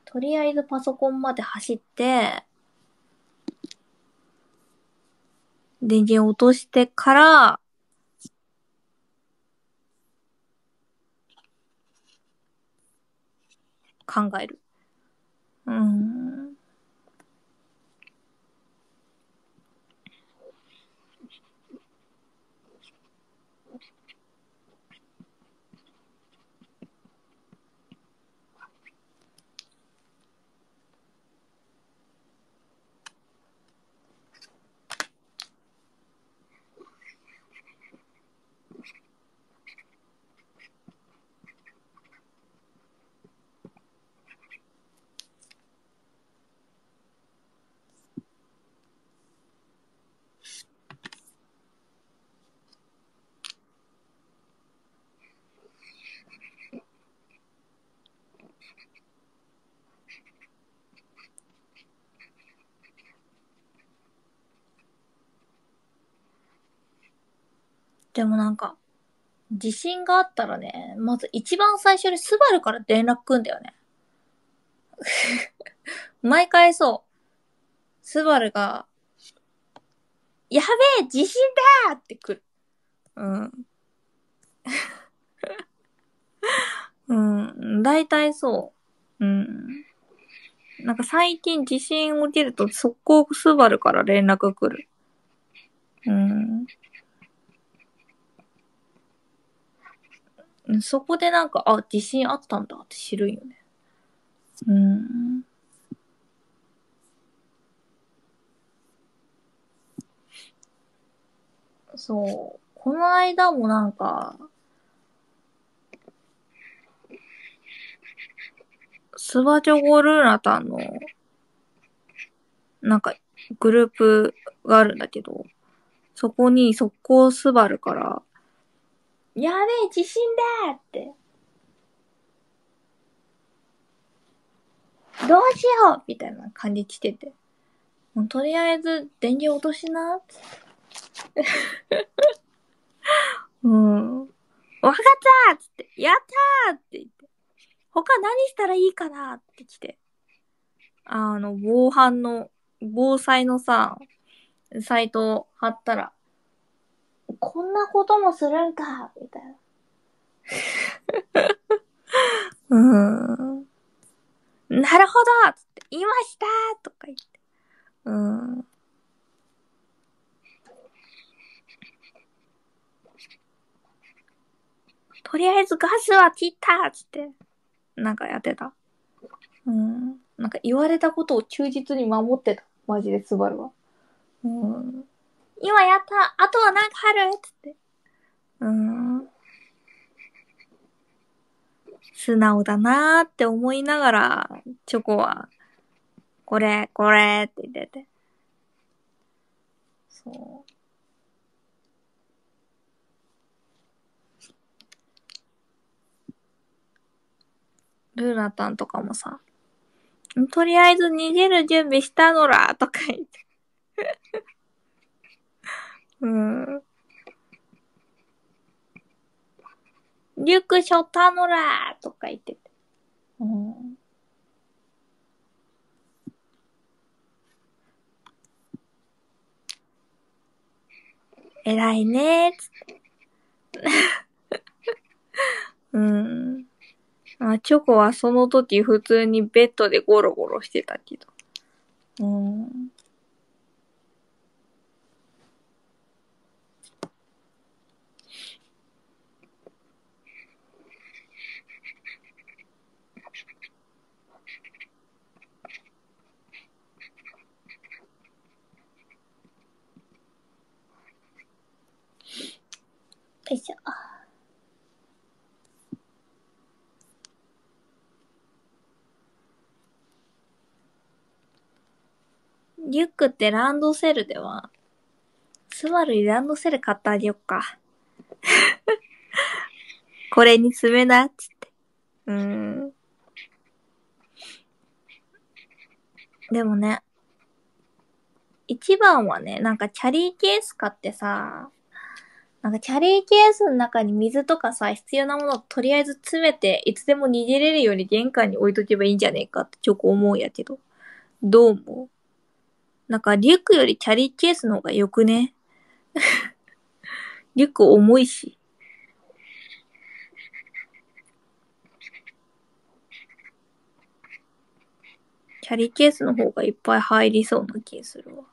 とりあえずパソコンまで走って、電源落としてから、考える。うん。でもなんか、地震があったらね、まず一番最初にスバルから連絡くんだよね。[LAUGHS] 毎回そう。スバルが、やべえ地震だーって来る。うん。[LAUGHS] うん。大体そう。うん。なんか最近地震起きると速攻スバルから連絡来る。うん。そこでなんか、あ、地震あったんだって知るんよね。うん。そう。この間もなんか、スバチョゴルーナタンの、なんか、グループがあるんだけど、そこに速攻スバルから、やべえ、地震だって。どうしようみたいな感じ来てて。もうとりあえず電源落としなって。[LAUGHS] うん。わかったつって、やったーって言って。他何したらいいかなって来て。あの、防犯の、防災のさ、サイト貼ったら、こんなこともするんかみたいな。[LAUGHS] うん。なるほどつって、いましたとか言って。うん。とりあえずガスは切ったつって、なんかやってた。うん。なんか言われたことを忠実に守ってた。マジでスバルは。うん。今やったあとはなんかあるつって。うん。素直だなーって思いながら、チョコは、これ、これって言ってて。そう。ルーナタンとかもさ、とりあえず逃げる準備したのらとか言って。うん。リュックしょったのらとか言ってて。うん。偉いねーつって。[LAUGHS] うん。あ、チョコはその時普通にベッドでゴロゴロしてたけど。うん。よいしょ。リュックってランドセルではスバルにランドセル買ってあげよっか。[LAUGHS] これに住めな、っつって。うん。でもね、一番はね、なんかチャリーケース買ってさ、なんかキャリーケースの中に水とかさ、必要なものをとりあえず詰めて、いつでも逃げれるように玄関に置いとけばいいんじゃねえかってちょっと思うんやけど。どう思う？なんかリュックよりキャリーケースの方がよくね？[LAUGHS] リュック重いし。キャリーケースの方がいっぱい入りそうな気するわ。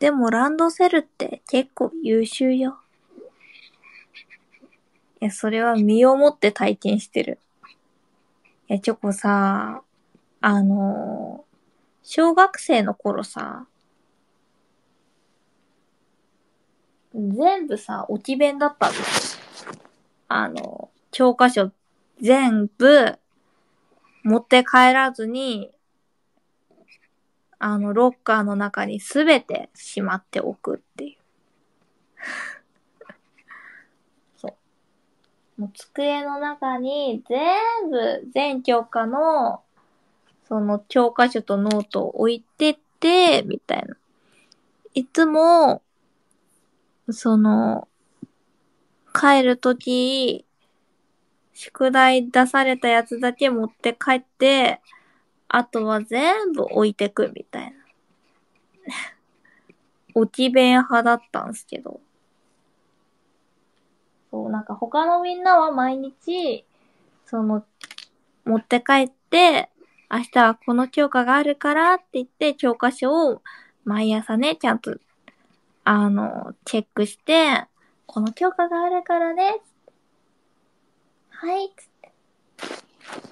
でもランドセルって結構優秀よ。いや、それは身をもって体験してる。いや、チョコさ、あの、小学生の頃さ、全部さ、置き弁だったんですよ。あの、教科書全部持って帰らずに、あの、ロッカーの中にすべてしまっておくっていう。[LAUGHS] そう。もう机の中に全部、全教科の、その教科書とノートを置いてって、みたいな。いつも、その、帰るとき、宿題出されたやつだけ持って帰って、あとは全部置いてくみたいな。[LAUGHS] 置き弁派だったんすけど。そう、なんか他のみんなは毎日、その、持って帰って、明日はこの教科があるからって言って、教科書を毎朝ね、ちゃんと、あの、チェックして、この教科があるからね、はい、つって。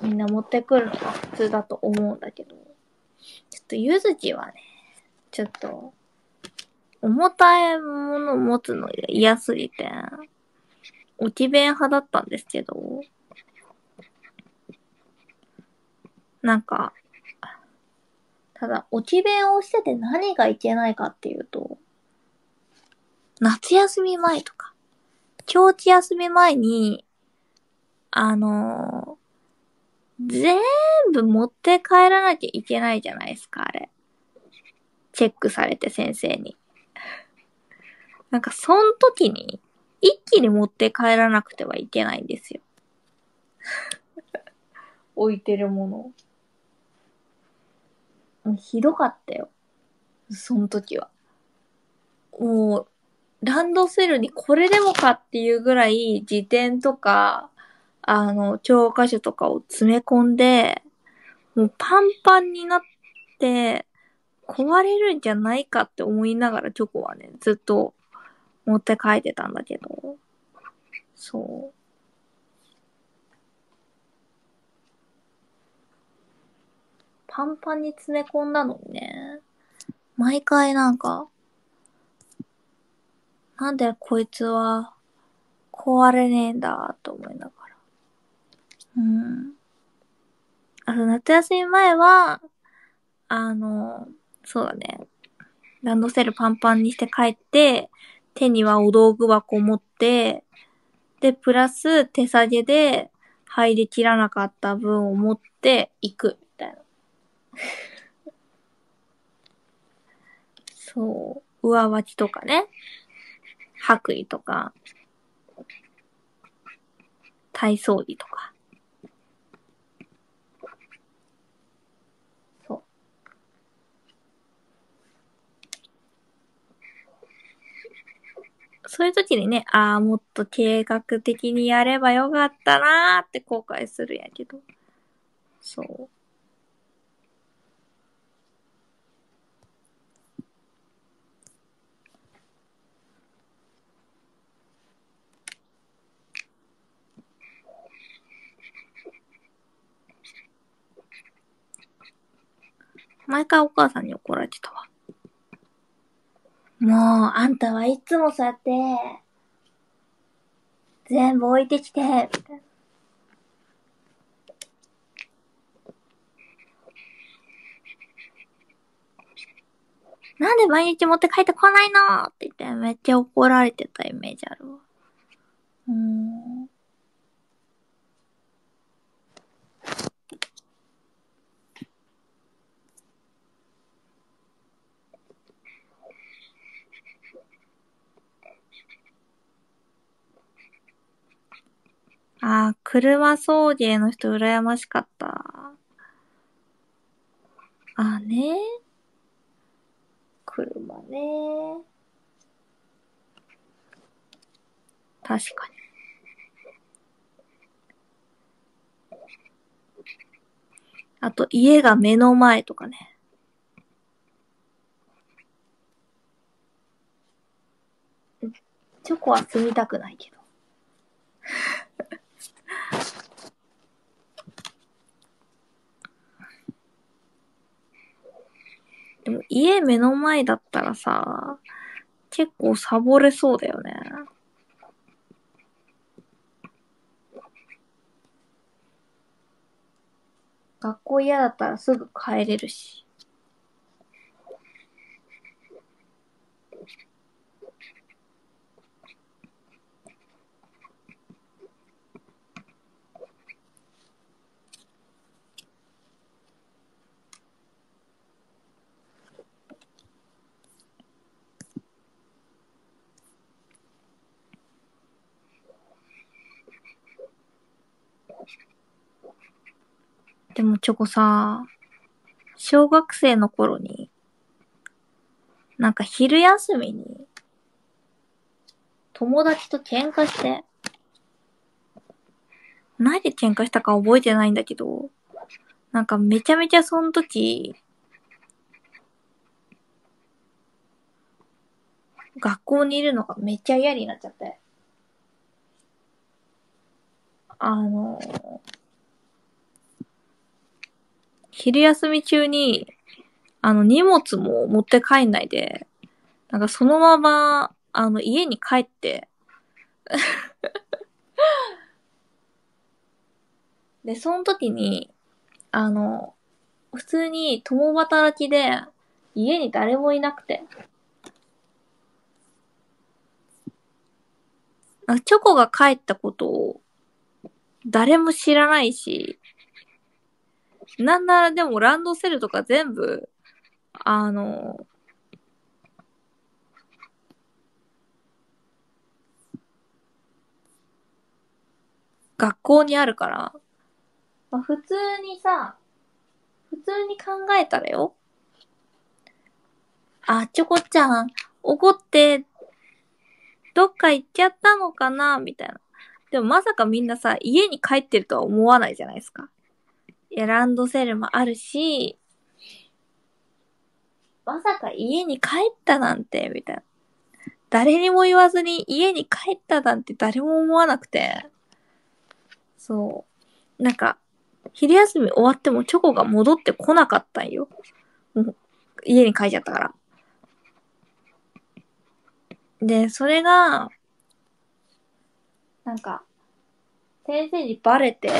みんな持ってくるのが普通だと思うんだけど、ちょっとゆずきはね、ちょっと、重たいもの持つのが嫌すぎて、置き弁派だったんですけど、なんか、ただ、置き弁をしてて何がいけないかっていうと、夏休み前とか、長期休み前に、あの全部持って帰らなきゃいけないじゃないですか、あれ。チェックされて先生に。なんか、そん時に、一気に持って帰らなくてはいけないんですよ。[LAUGHS] 置いてるものひどかったよ。そん時は。もう、ランドセルにこれでもかっていうぐらい辞典とか、あの、教科書とかを詰め込んで、もうパンパンになって、壊れるんじゃないかって思いながらチョコはね、ずっと持って帰ってたんだけど、そう。パンパンに詰め込んだのにね、毎回なんか、なんでこいつは壊れねえんだと思いながら。うん。あの、夏休み前は、あの、そうだね。ランドセルパンパンにして帰って、手にはお道具箱を持って、で、プラス手下げで入りきらなかった分を持っていく、みたいな。[LAUGHS] そう。上履きとかね。白衣とか。体操着とか。そういう時にね、ああ、もっと計画的にやればよかったなーって後悔するやけど。そう。毎回お母さんに怒られてたわ。もう、あんたはいつもそうやって、全部置いてきて、みたいな。なんで毎日持って帰ってこないの？って言ってめっちゃ怒られてたイメージあるわ。うん。あー、車送迎の人羨ましかった。あーね車ね確かに。あと、家が目の前とかね。チョコは住みたくないけど。でも家目の前だったらさ、結構サボれそうだよね。学校嫌だったらすぐ帰れるし。でもチョコさ、小学生の頃に、なんか昼休みに、友達と喧嘩して、何で喧嘩したか覚えてないんだけど、なんかめちゃめちゃその時、学校にいるのがめっちゃ嫌になっちゃって。あの、昼休み中に、あの、荷物も持って帰んないで、なんかそのまま、あの、家に帰って、[LAUGHS] で、その時に、あの、普通に共働きで、家に誰もいなくて。チョコが帰ったことを、誰も知らないし、なんならでもランドセルとか全部、あの、学校にあるから、まあ、普通にさ、普通に考えたらよ。あ、チョコちゃん、怒って、どっか行っちゃったのかなみたいな。でもまさかみんなさ、家に帰ってるとは思わないじゃないですか。いや、ランドセルもあるし、まさか家に帰ったなんて、みたいな。誰にも言わずに家に帰ったなんて誰も思わなくて。そう。なんか、昼休み終わってもチョコが戻ってこなかったんよ。もう家に帰っちゃったから。で、それが、なんか、先生にバレて、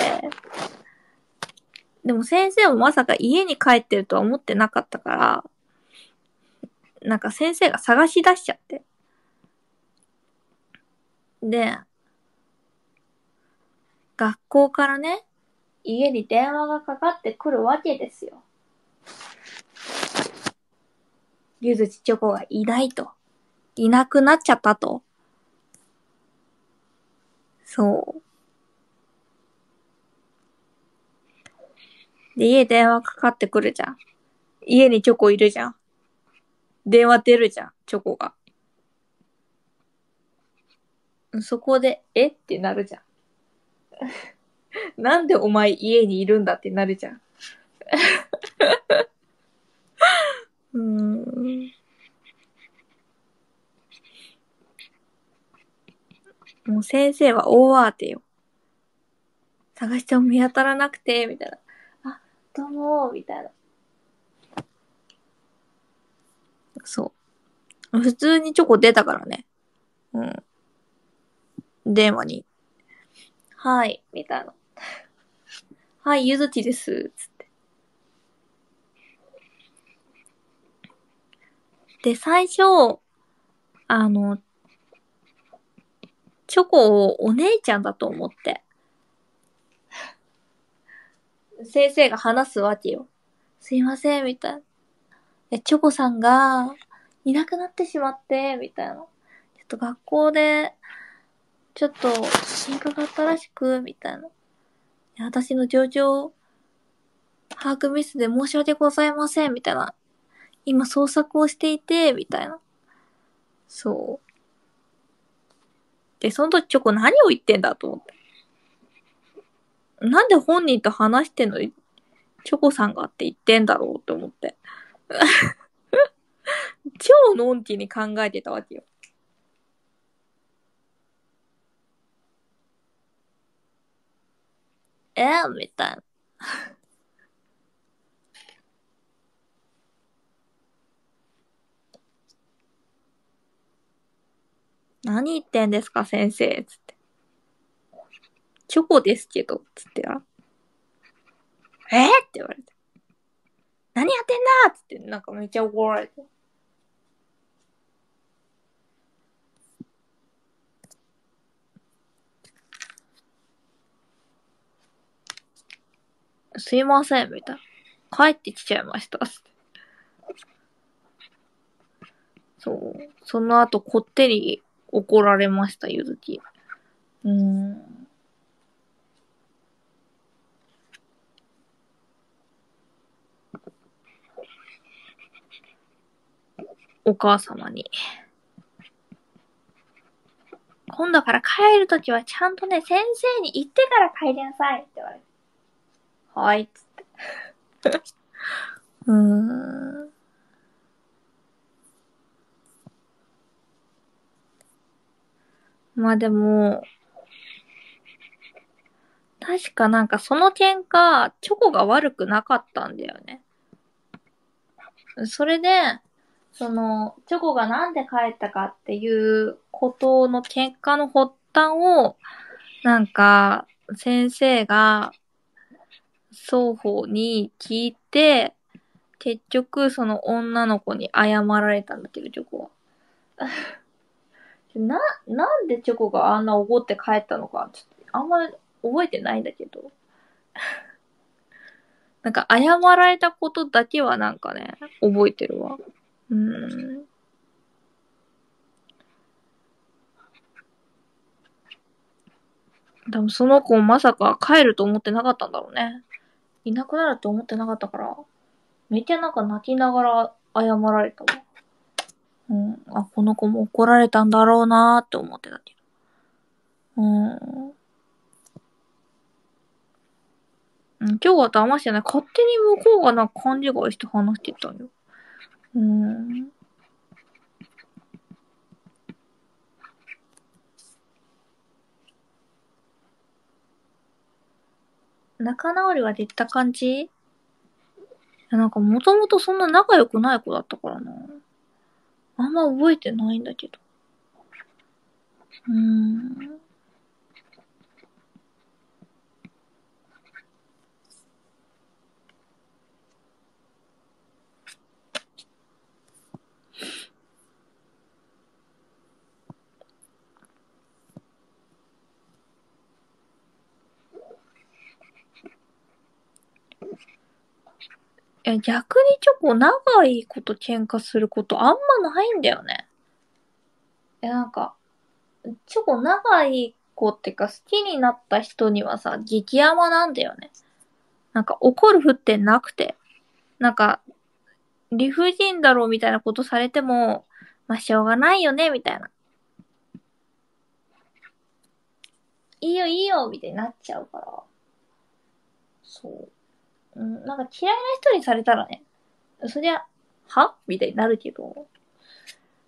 でも先生もまさか家に帰ってるとは思ってなかったから、なんか先生が探し出しちゃって。で、学校からね、家に電話がかかってくるわけですよ。ゆずちチョコがいないと。いなくなっちゃったと。そう。で、家電話かかってくるじゃん。家にチョコいるじゃん。電話出るじゃん、チョコが。そこで、え？ってなるじゃん。なんでお前家にいるんだってなるじゃん。うん。もう先生は大慌てよ。探しても見当たらなくて、みたいな。あ、どうも、みたいな。そう。普通にチョコ出たからね。うん。電話に。はい、みたいな。はい、ゆずちです、つって。で、最初、あの、チョコをお姉ちゃんだと思って。先生が話すわけよ。すいません、みたいな。え、チョコさんがいなくなってしまって、みたいな。ちょっと学校で、ちょっと進化があったらしく、みたいな。私の状況、把握ミスで申し訳ございません、みたいな。今捜索をしていて、みたいな。そう。で、その時チョコ何を言ってんだと思って。なんで本人と話してんの？に、チョコさんがって言ってんだろうって思って。[LAUGHS] 超のんきに考えてたわけよ。えみたいな。何言ってんですか、先生つって。チョコですけど、つってや。えー、って言われて。何やってんだっつって、なんかめっちゃ怒られて。すいません、みたいな。帰ってきちゃいました。つってそう。その後、こってり怒られました、ゆずき。うーん。お母様に。今度から帰るときはちゃんとね、先生に言ってから帰りなさいって言われて。はい、つって。[LAUGHS] うーん。まあでも、確かなんかその喧嘩、チョコが悪くなかったんだよね。それで、その、チョコがなんで帰ったかっていうことの喧嘩の発端を、なんか、先生が、双方に聞いて、結局その女の子に謝られたんだけど、チョコは。[LAUGHS] な、なんでチョコがあんな怒って帰ったのか、ちょっとあんまり覚えてないんだけど。なんか謝られたことだけはなんかね、覚えてるわ。うん。多分その子まさか帰ると思ってなかったんだろうね。いなくなると思ってなかったから、めっちゃなんか泣きながら謝られたわ。うん。あ、この子も怒られたんだろうなーって思ってたけど。うん。今日は騙してない。勝手に向こうがなんか勘違いして話してたんよ。うん。仲直りはできた感じ、なんかもともとそんな仲良くない子だったからな。あんま覚えてないんだけど。うーん。逆にチョコ長いこと喧嘩することあんまないんだよね。え、なんか、チョコ長い子ってか好きになった人にはさ、激甘なんだよね。なんか怒るふってなくて。なんか、理不尽だろうみたいなことされても、まあ、しょうがないよね、みたいな。いいよいいよ、みたいになっちゃうから。そう。うん、なんか嫌いな人にされたらね、そりゃ、は？みたいになるけど。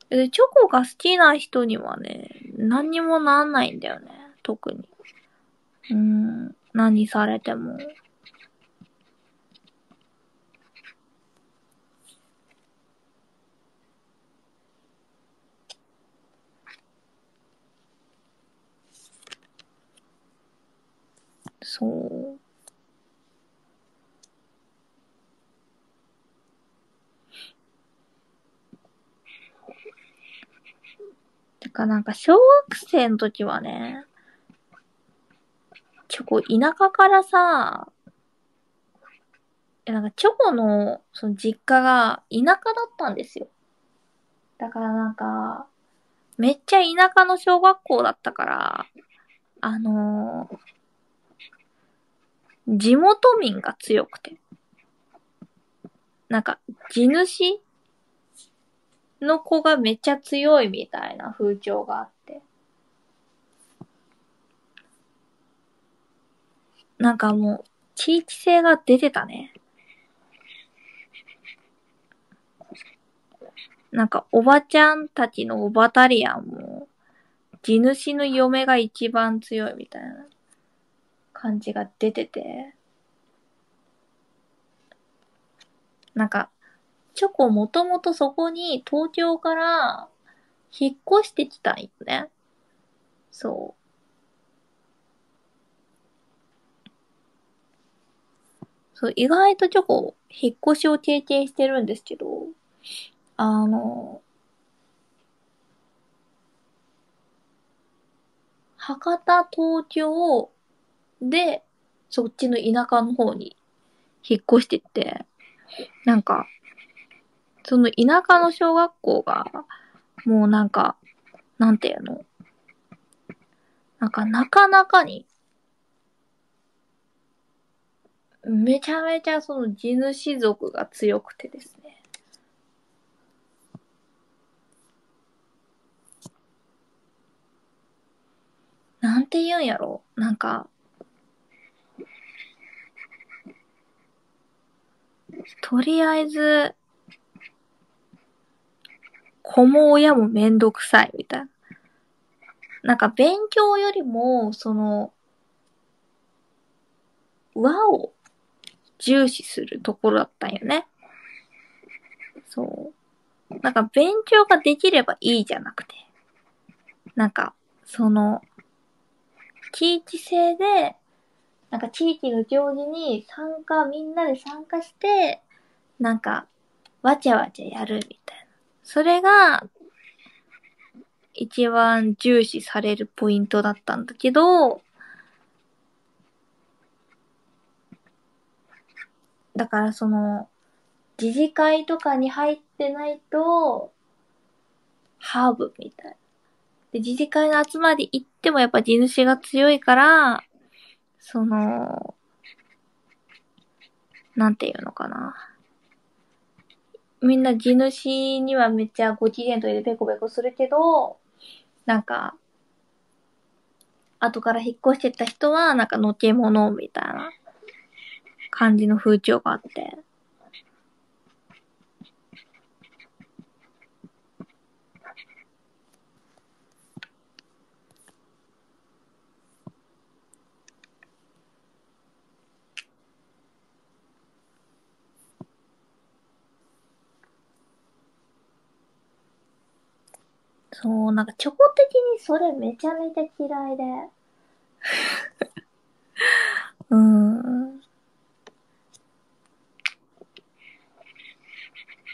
で、チョコが好きな人にはね、何にもなんないんだよね、特に。うん、何されても。そう。てかなんか小学生の時はね、チョコ田舎からさ、え、なんかチョコのその実家が田舎だったんですよ。だからなんか、めっちゃ田舎の小学校だったから、あのー地元民が強くて。なんか、地主の子がめっちゃ強いみたいな風潮があって。なんかもう、地域性が出てたね。なんか、おばちゃんたちのオバタリアンも、地主の嫁が一番強いみたいな感じが出てて。なんか、チョコもともとそこに東京から引っ越してきたんよね。そう。そう、意外とチョコ、引っ越しを経験してるんですけど、あの、博多、東京で、そっちの田舎の方に引っ越してって、なんか、その田舎の小学校が、もうなんか、なんていうの？なんかなかなかに、めちゃめちゃその地主族が強くてですね。なんて言うんやろ？なんか、とりあえず、子も親もめんどくさいみたいな。なんか勉強よりも、その、和を重視するところだったんよね。そう。なんか勉強ができればいいじゃなくて。なんか、その、地域性で、なんか地域の行事に参加、みんなで参加して、なんか、わちゃわちゃやるみたいな。それが、一番重視されるポイントだったんだけど、だからその、自治会とかに入ってないと、ハーブみたい。で、自治会の集まり行ってもやっぱ地主が強いから、その、なんていうのかな。みんな地主にはめっちゃご機嫌といてペコペコするけど、なんか、後から引っ越してった人は、なんかのけ者みたいな感じの風潮があって。そう、なんかチョコ的にそれめちゃめちゃ嫌いで。[LAUGHS] うーん。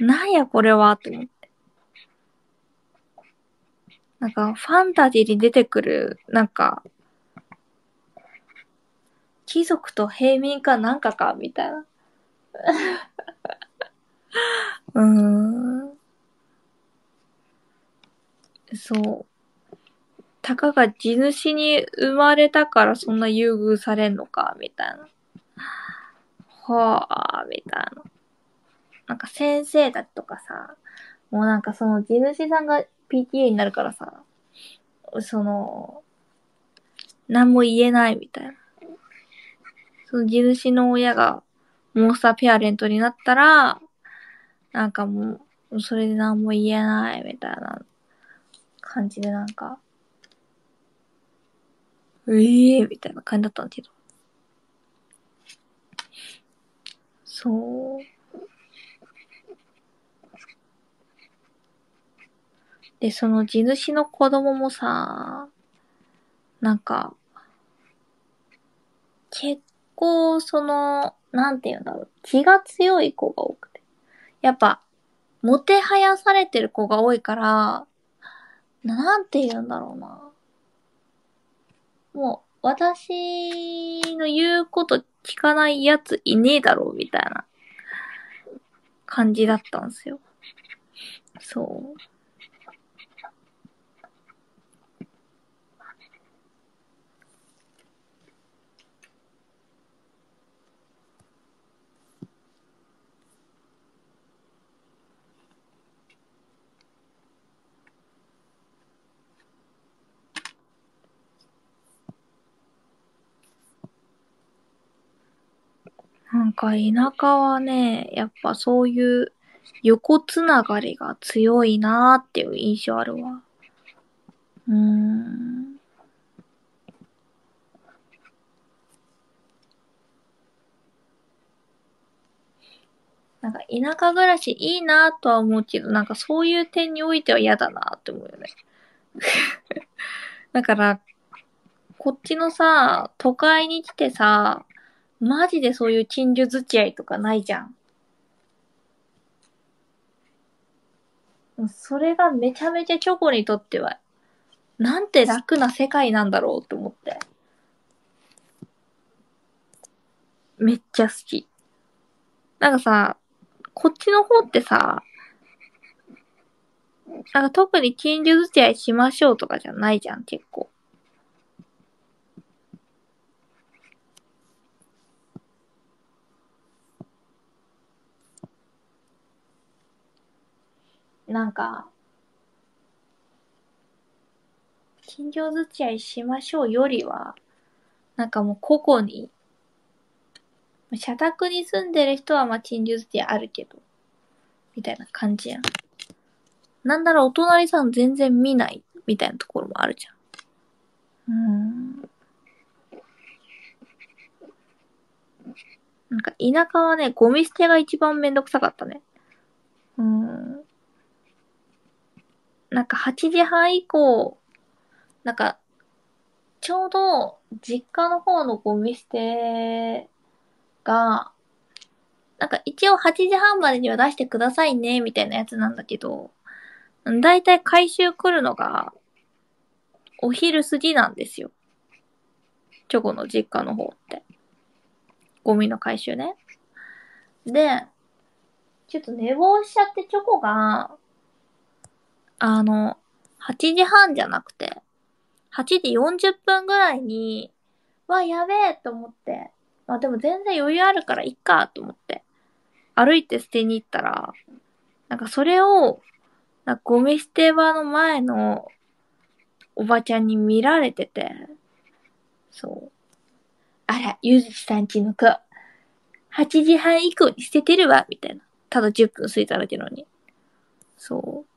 なんやこれはと思って。なんかファンタジーに出てくる、なんか、貴族と平民かなんかか、みたいな。[LAUGHS] うーん。そう。たかが地主に生まれたからそんな優遇されんのか、みたいな。はあ、みたいな。なんか先生たちとかさ、もうなんかその地主さんが PTA になるからさ、その、何も言えないみたいな。その地主の親がモンスターペアレントになったら、なんかもう、それで何も言えないみたいな感じでなんか、ええー、みたいな感じだったんだけど。そう。で、その地主の子供もさ、なんか、結構、その、なんて言うんだろう。気が強い子が多くて。やっぱ、もてはやされてる子が多いから、なんて言うんだろうな。もう、私の言うこと聞かないやついねえだろう、みたいな感じだったんですよ。そう。なんか田舎はね、やっぱそういう横つながりが強いなーっていう印象あるわ。うーん。なんか田舎暮らしいいなとは思うけど、なんかそういう点においては嫌だなって思うよね。[LAUGHS] だから、こっちのさ、都会に来てさ、マジでそういう近所付き合いとかないじゃん。それがめちゃめちゃチョコにとっては、なんて楽な世界なんだろうって思って。めっちゃ好き。なんかさ、こっちの方ってさ、なんか特に近所付き合いしましょうとかじゃないじゃん、結構。なんか、近所付き合いしましょうよりは、なんかもう個々に、社宅に住んでる人はまあ近所付き合いあるけど、みたいな感じやん。なんならお隣さん全然見ない、みたいなところもあるじゃん。うーん。なんか田舎はね、ゴミ捨てが一番めんどくさかったね。うーん。なんか8時半以降、なんか、ちょうど実家の方のゴミ捨てが、なんか一応8時半までには出してくださいね、みたいなやつなんだけど、だいたい回収来るのが、お昼過ぎなんですよ。チョコの実家の方って。ゴミの回収ね。で、ちょっと寝坊しちゃってチョコが、あの、8時半じゃなくて、8時40分ぐらいに、わ、やべえと思って、まあでも全然余裕あるからいっかと思って、歩いて捨てに行ったら、なんかそれを、なんかゴミ捨て場の前のおばちゃんに見られてて、そう。あら、ゆずきさんちの子、8時半以降に捨ててるわ、みたいな。ただ10分過ぎただけのに。そう。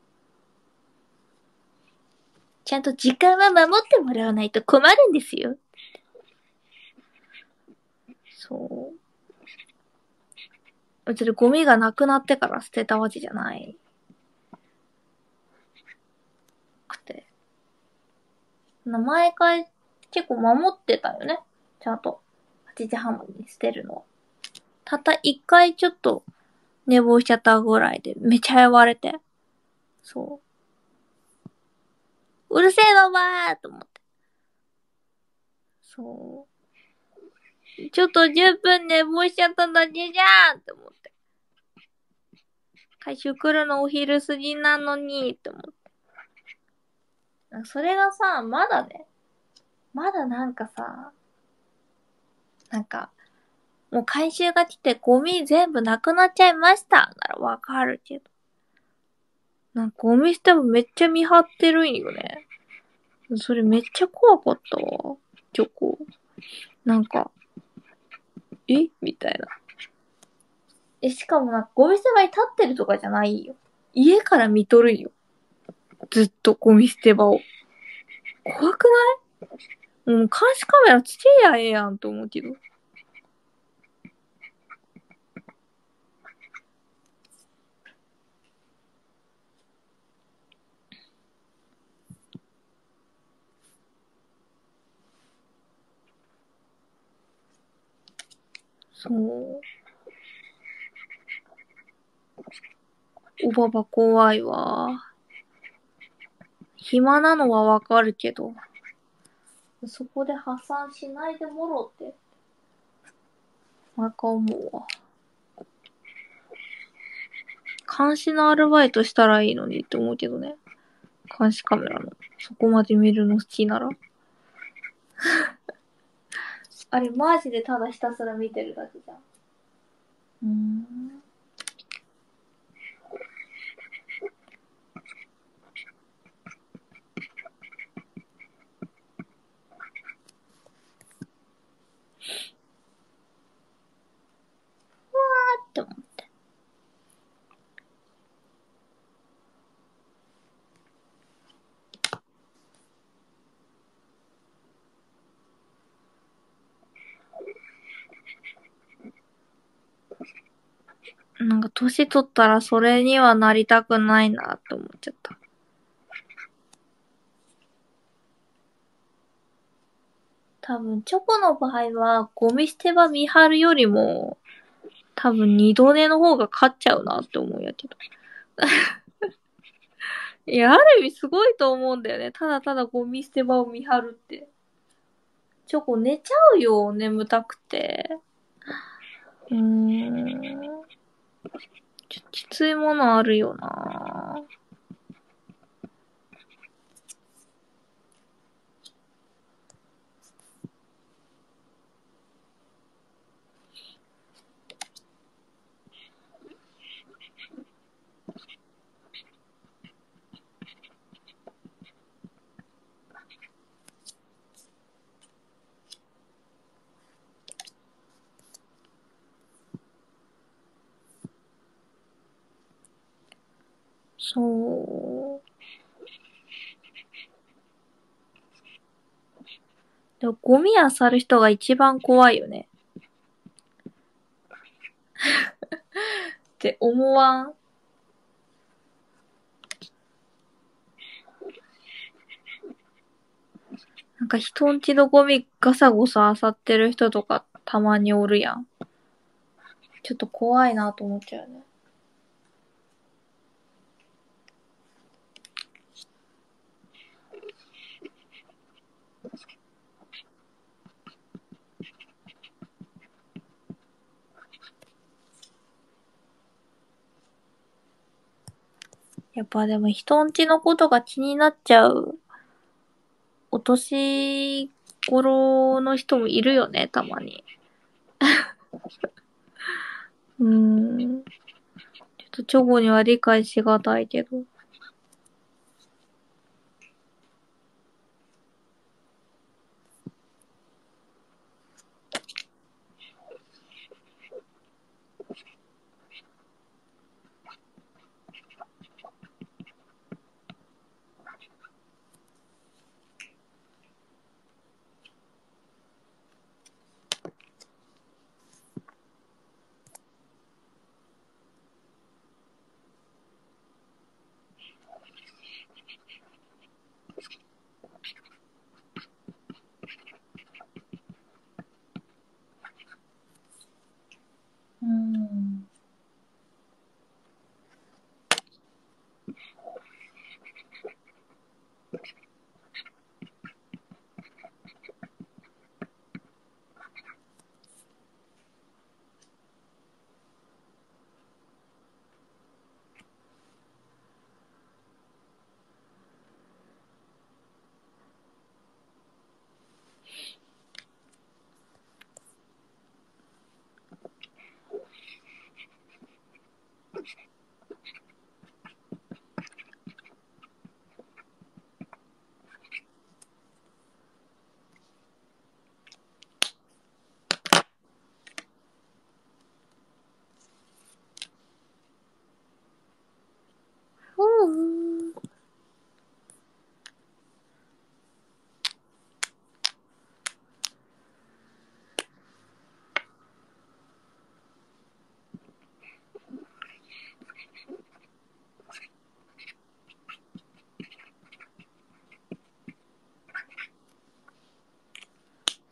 ちゃんと時間は守ってもらわないと困るんですよ。そう。別にゴミがなくなってから捨てたわけじゃない。くて。毎回結構守ってたよね。ちゃんと。8時半までに捨てるの。たった一回ちょっと寝坊しちゃったぐらいでめちゃ言われて。そう。うるせえのお前と思って。そう。ちょっと10分寝坊しちゃっただけじゃんって思って。回収来るのお昼過ぎなのにって思って。それがさ、まだね、まだなんかさ、なんか、もう回収が来てゴミ全部なくなっちゃいましたならわかるけど。なんかゴミ捨てもめっちゃ見張ってるんよね。それめっちゃ怖かったわ。チョコ。なんか、え？みたいな。え、しかもなんかゴミ捨て場に立ってるとかじゃないよ。家から見とるんよ。ずっとゴミ捨て場を。怖くない？もう監視カメラつけやええやんと思うけど。そう。おばば怖いわ。暇なのはわかるけど。そこで破産しないでもろって。毎回思うわ。監視のアルバイトしたらいいのにって思うけどね。監視カメラの。そこまで見るの好きなら。あれ、マジでただひたすら見てるだけじゃん。うん。うわーって思って。なんか年取ったらそれにはなりたくないなって思っちゃった。多分、チョコの場合は、ゴミ捨て場見張るよりも、多分二度寝の方が勝っちゃうなって思うんやけど。[LAUGHS] いや、ある意味すごいと思うんだよね。ただただゴミ捨て場を見張るって。チョコ寝ちゃうよ、眠たくて。うーん。きついものあるよな。そう。でもゴミ漁る人が一番怖いよね。って思わん？なんか人んちのゴミガサゴサ漁ってる人とかたまにおるやん。ちょっと怖いなと思っちゃうよね。やっぱでも人んちのことが気になっちゃうお年頃の人もいるよね、たまに。[LAUGHS] うーん。ちょっとチョコには理解しがたいけど。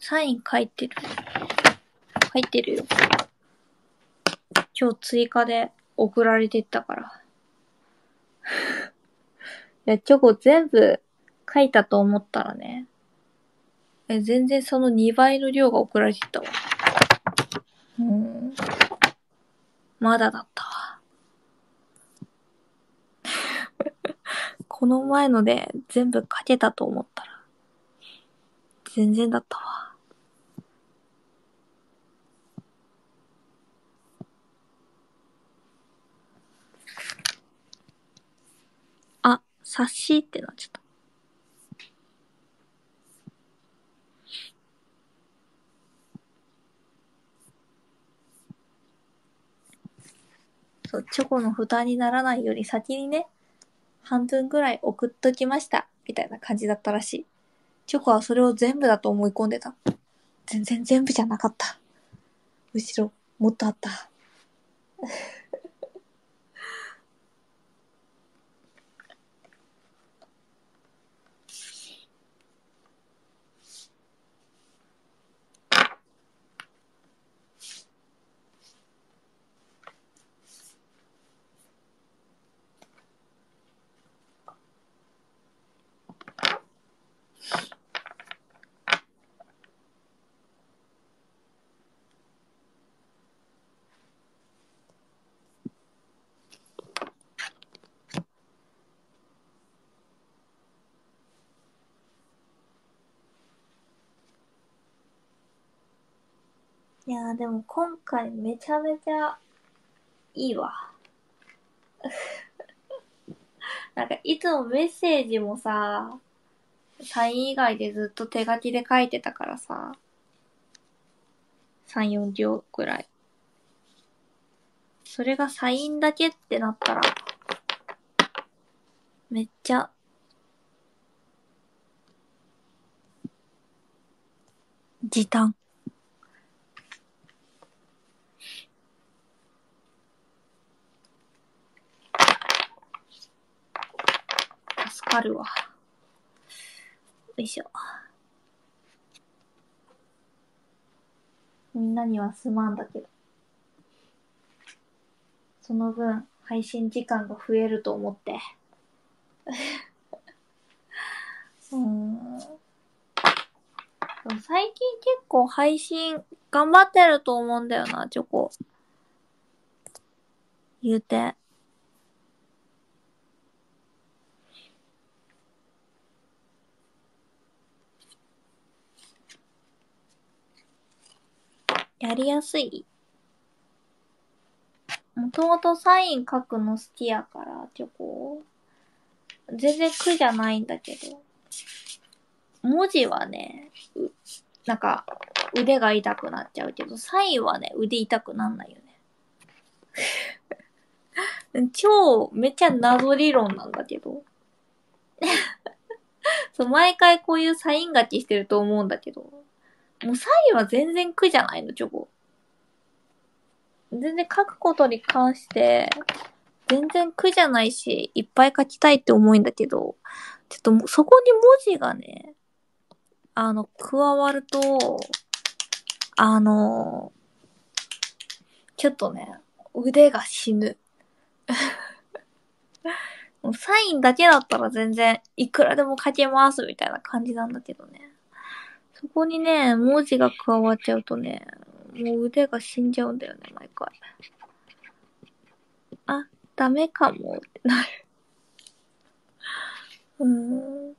サイン書いてる。入ってるよ。今日追加で送られてったから。[LAUGHS] いや、チョコ全部書いたと思ったらね。え、全然その2倍の量が送られてったわ。うん。まだだったわ。[LAUGHS] この前ので全部書けたと思ったら、全然だったわ。あ、冊子ってなっちゃった。そう、チョコの負担にならないように先にね、半分ぐらい送っときました。みたいな感じだったらしい。チョコはそれを全部だと思い込んでた。全然全部じゃなかった。むしろ、もっとあった。いやーでも今回めちゃめちゃいいわ。[LAUGHS] なんかいつもメッセージもさ、サイン以外でずっと手書きで書いてたからさ、3、4行くらい。それがサインだけってなったら、めっちゃ、時短。助かるわ。よいしょ。みんなにはすまんだけど。その分、配信時間が増えると思って。[LAUGHS] うん。最近結構配信頑張ってると思うんだよな、チョコ。言うて。やりやすいもともとサイン書くの好きやから、チョコ。全然苦じゃないんだけど。文字はね、うなんか、腕が痛くなっちゃうけど、サインはね、腕痛くなんないよね。[LAUGHS] 超、めっちゃ謎理論なんだけど。[LAUGHS] そう、毎回こういうサイン書きしてると思うんだけど。もうサインは全然苦じゃないの、チョコ。全然書くことに関して、全然苦じゃないし、いっぱい書きたいって思うんだけど、ちょっとそこに文字がね、あの、加わると、あの、ちょっとね、腕が死ぬ。[LAUGHS] もうサインだけだったら全然いくらでも書けますみたいな感じなんだけどね。そこにね、文字が加わっちゃうとね、もう腕が死んじゃうんだよね、毎回。あ、ダメかもってなる。[LAUGHS] うーん。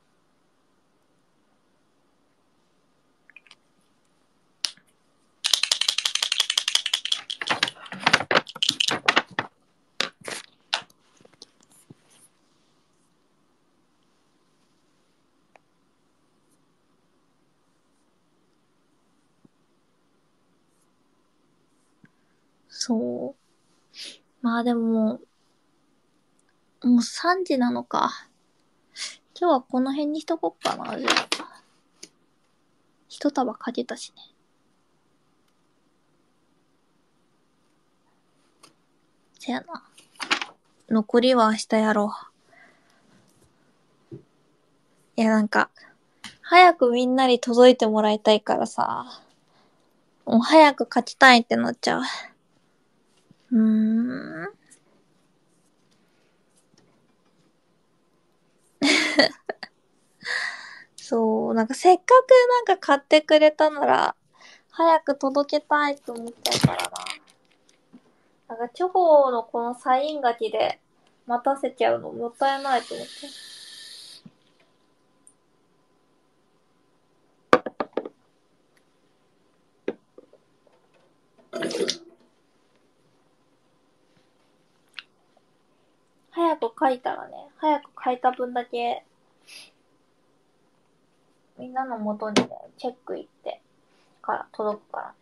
そう。まあでももう、もう3時なのか。今日はこの辺にしとこっかな、じゃあ。一束かけたしね。せやな。残りは明日やろう。いやなんか、早くみんなに届いてもらいたいからさ。もう早く勝ちたいってなっちゃう。うん。[LAUGHS] そう、なんかせっかくなんか買ってくれたなら、早く届けたいと思っちゃうからな。なんかチョコのこのサイン書きで待たせちゃうのもったいないと思って。早く書いたらね、早く書いた分だけ、みんなの元にね、チェック行って、から届くからね。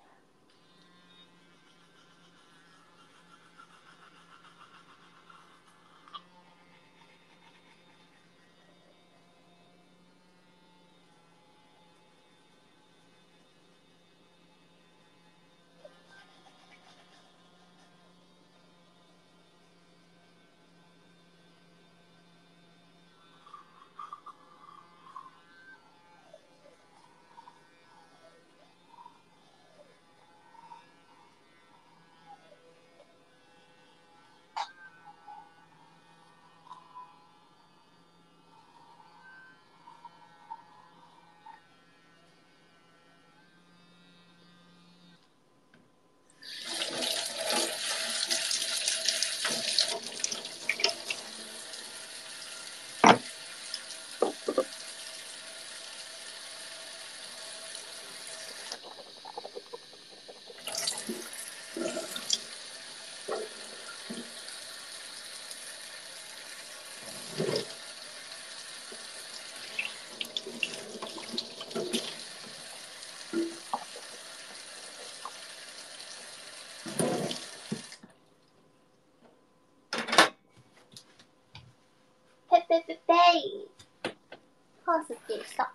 ペペペペイ。はすっきりした。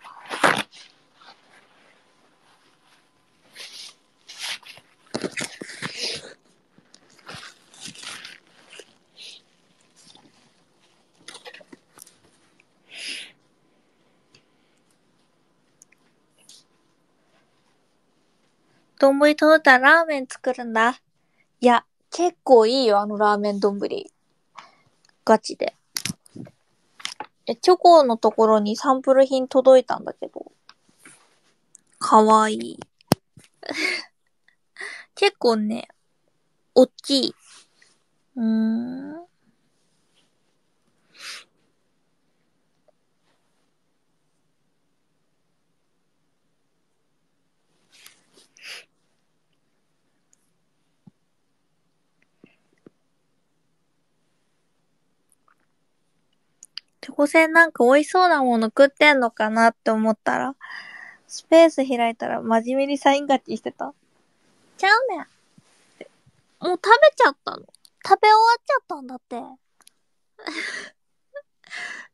丼届いたらラーメン作るんだ。いや、結構いいよ、あのラーメン丼。ガチで。え、チョコのところにサンプル品届いたんだけど。かわいい。[LAUGHS] 結構ね、おっきい。うーん。チョコセンなんか美味しそうなもの食ってんのかなって思ったら、スペース開いたら真面目にサイン勝ちしてた。ちゃうねん。もう食べちゃったの。食べ終わっちゃったんだって。[LAUGHS]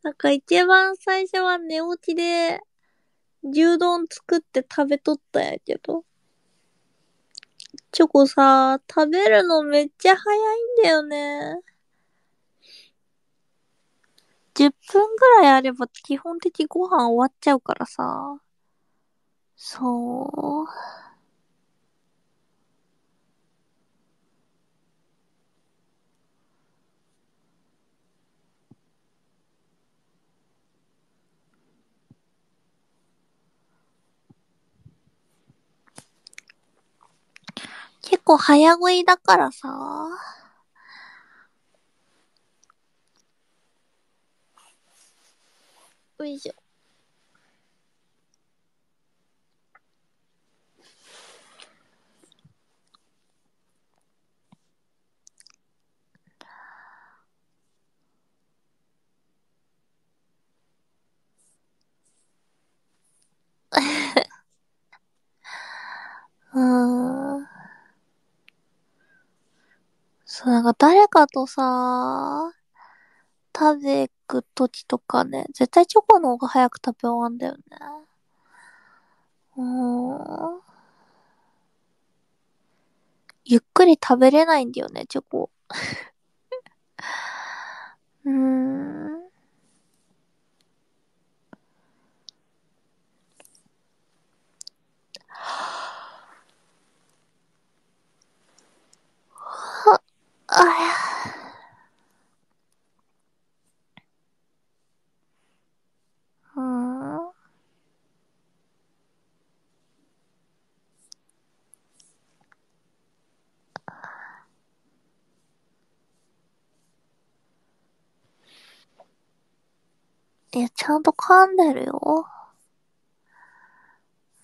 なんか一番最初は寝落ちで、牛丼作って食べとったんやけど。チョコさ、食べるのめっちゃ早いんだよね。10分ぐらいあれば基本的ご飯終わっちゃうからさ。そう。結構早食いだからさ。よいしょ。[LAUGHS] うん。そう、なんか誰かとさ、食べくときとかね、絶対チョコの方が早く食べ終わんだよね。うーん。ゆっくり食べれないんだよね、チョコ。[LAUGHS] うーん。あ、あや。ちゃんと噛んでるよ。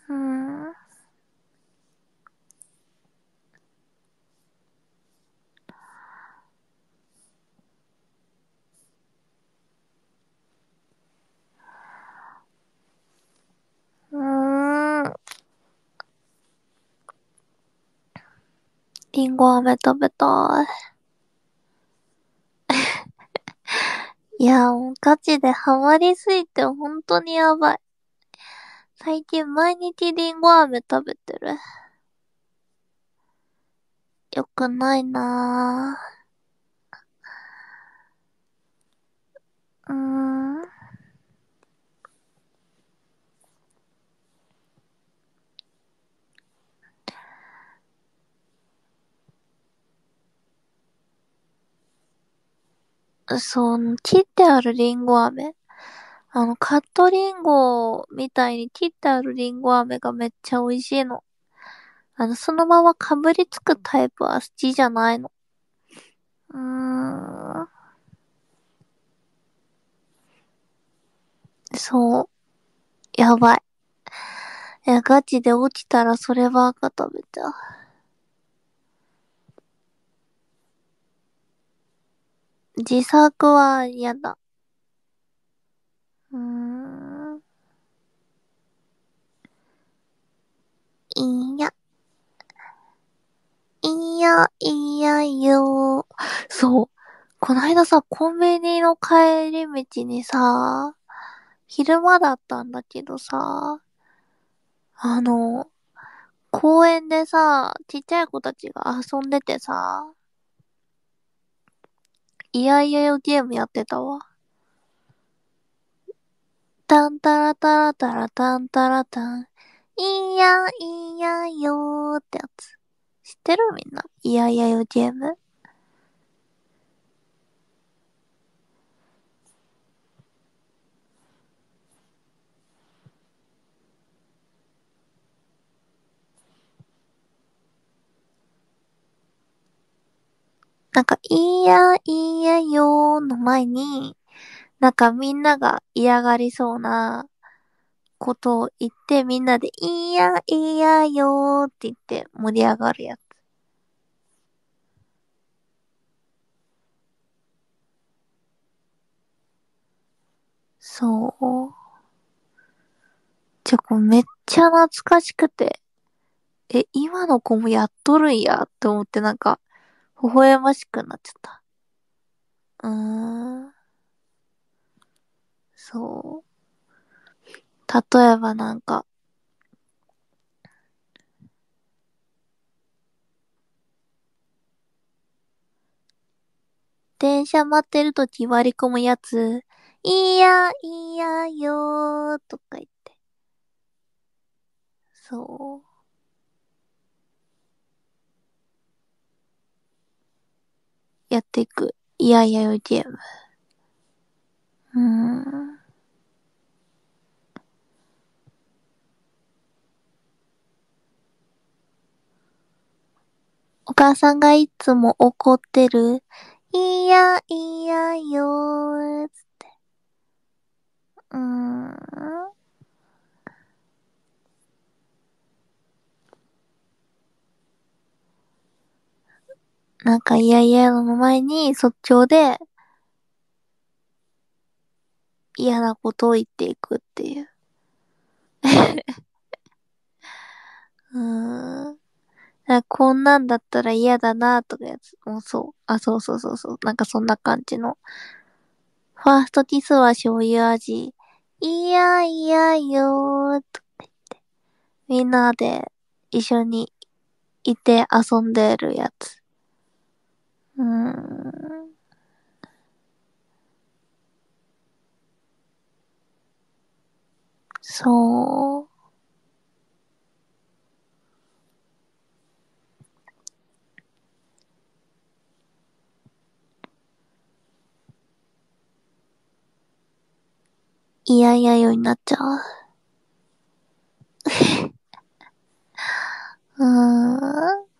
うん。うん。りんご飴食べたい。いや、もうガチでハマりすぎて本当にやばい。最近毎日りんご飴食べてる。よくないなぁ。うーん。そう、切ってあるりんご飴。あの、カットリンゴみたいに切ってあるりんご飴がめっちゃ美味しいの。あの、そのままかぶりつくタイプは好きじゃないの。うーん。そう。やばい。いや、ガチで起きたらそればっか食べちゃう。自作は嫌だ。うーん。いや。いや、いやよ。そう。こないださ、コンビニの帰り道にさ、昼間だったんだけどさ、あの、公園でさ、ちっちゃい子たちが遊んでてさ、いやいやよゲームやってたわ。たんたらたらたらたんたらたん。いやいやよーってやつ。知ってるみんな？いやいやよゲーム？なんか、いやいやよーの前に、なんかみんなが嫌がりそうなことを言ってみんなでいやいやよーって言って盛り上がるやつ。そう。ちょ、これめっちゃ懐かしくて。え、今の子もやっとるんやって思ってなんか、微笑ましくなっちゃった。うーん。そう。例えばなんか、電車待ってるとき割り込むやつ、いやいやよーとか言って。そう。やっていく。いやいやよゲーム。うーん。お母さんがいつも怒ってる。いやいやよーつって。うーん。なんかいやいやの前に即興で嫌なことを言っていくっていう。[LAUGHS] うーん。こんなんだったら嫌だなとかやつ。もうそう。あ、そうそうそうそう。なんかそんな感じの。ファーストキスは醤油味。いやいやよーとか言って。みんなで一緒にいて遊んでるやつ。うん。そう。いやいやよになっちゃう。[LAUGHS] うーん。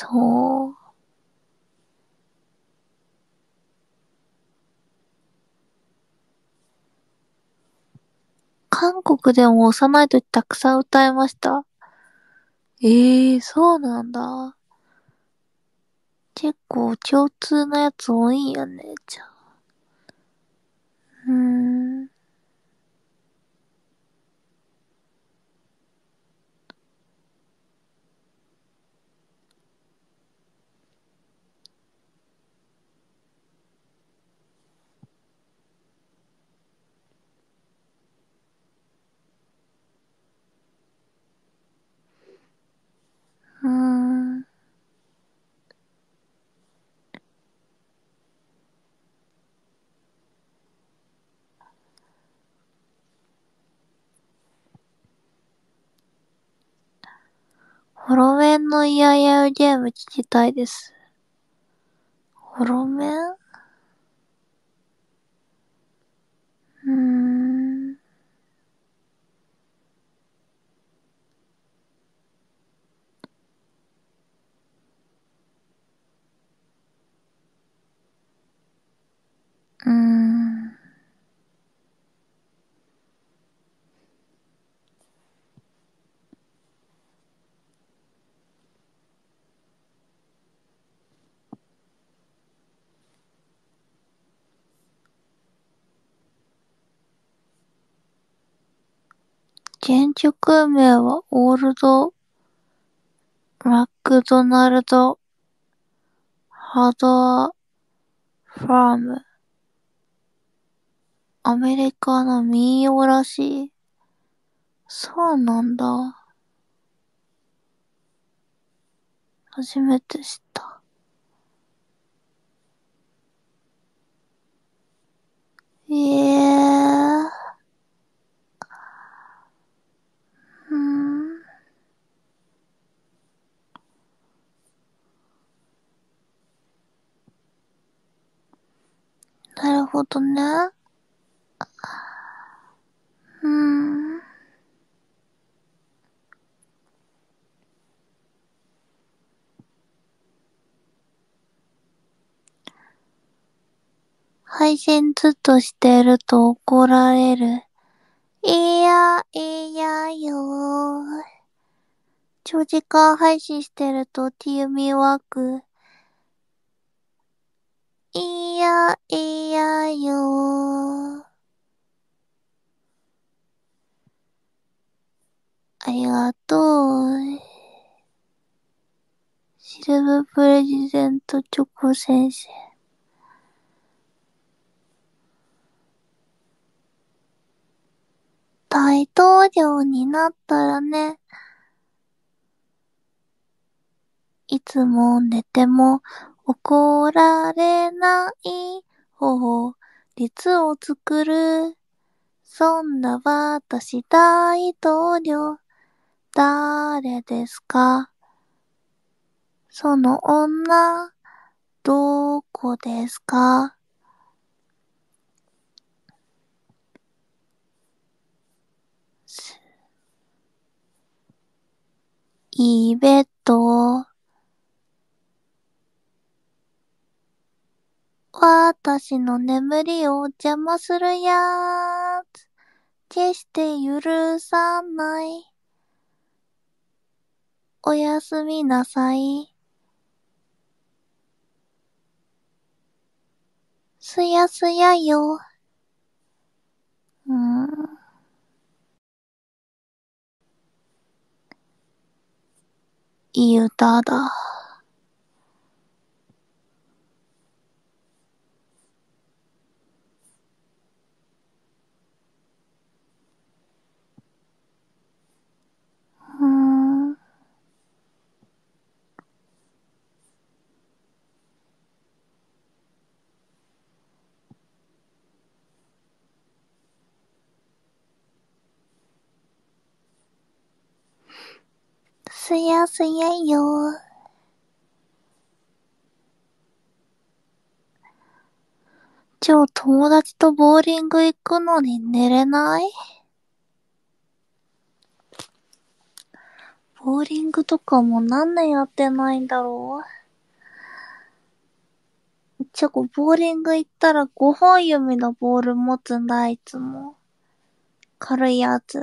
そう。韓国でも幼い時たくさん歌いました？ええー、そうなんだ。結構共通のやつ多いんやね、じゃあ。うーん。のイヤイヤゲーム聞きたいです。ホロメン？原曲名はオールド・マクドナルド・ハドア・ファーム。アメリカの民謡らしい。そうなんだ。初めて知った。ええー。うーん。なるほどね。うーん。配信ずっとしてると怒られる。いや、いやよー。長時間配信してると T 迷惑。いや、いやよ。ありがとう。シルブプレジデントチョコ先生。大統領になったらね。いつも寝ても怒られない法律を作る。そんな私大統領、誰ですか？その女、どこですか？いいベッド。私の眠りを邪魔するやつ。決して許さない。おやすみなさい。すやすやよ。うん。いい歌だ。すやすやよ。今日友達とボーリング行くのに寝れない？ボーリングとかも何年やってないんだろう？チョコ、ボーリング行ったら5本指のボール持つんだ、いつも。軽いやつ。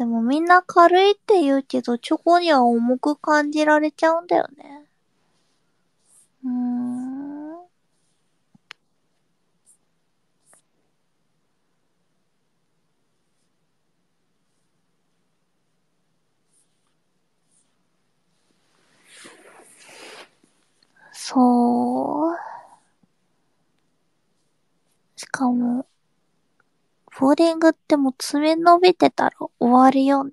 でもみんな軽いって言うけど、チョコには重く感じられちゃうんだよね。うーん。そう。しかも、ボーリングってもう爪伸びてたら終わりよね。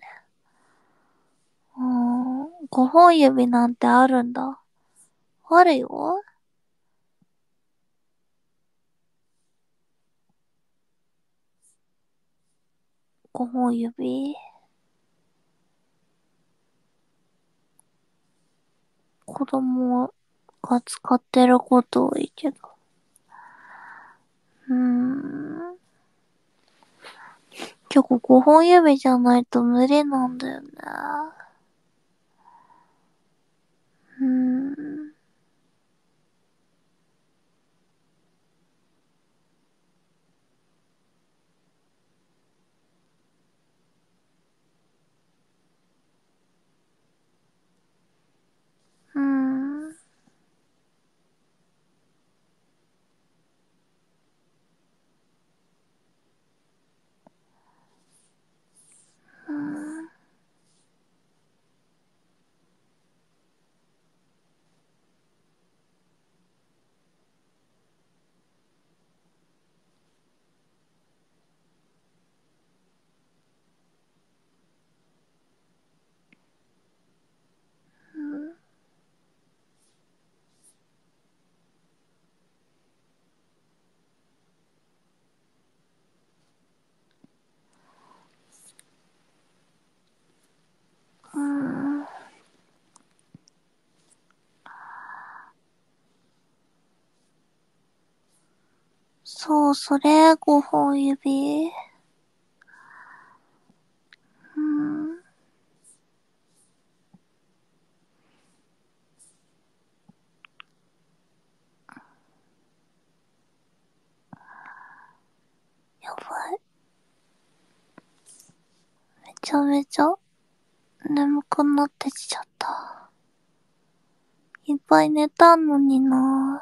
うーん。5本指なんてあるんだ。あるよ。5本指。子供が使ってること多いけど。うーん。結構5本指じゃないと無理なんだよね。うーん。そう、それ、5本指。うん。やばい。めちゃめちゃ眠くなってきちゃった。いっぱい寝たのにな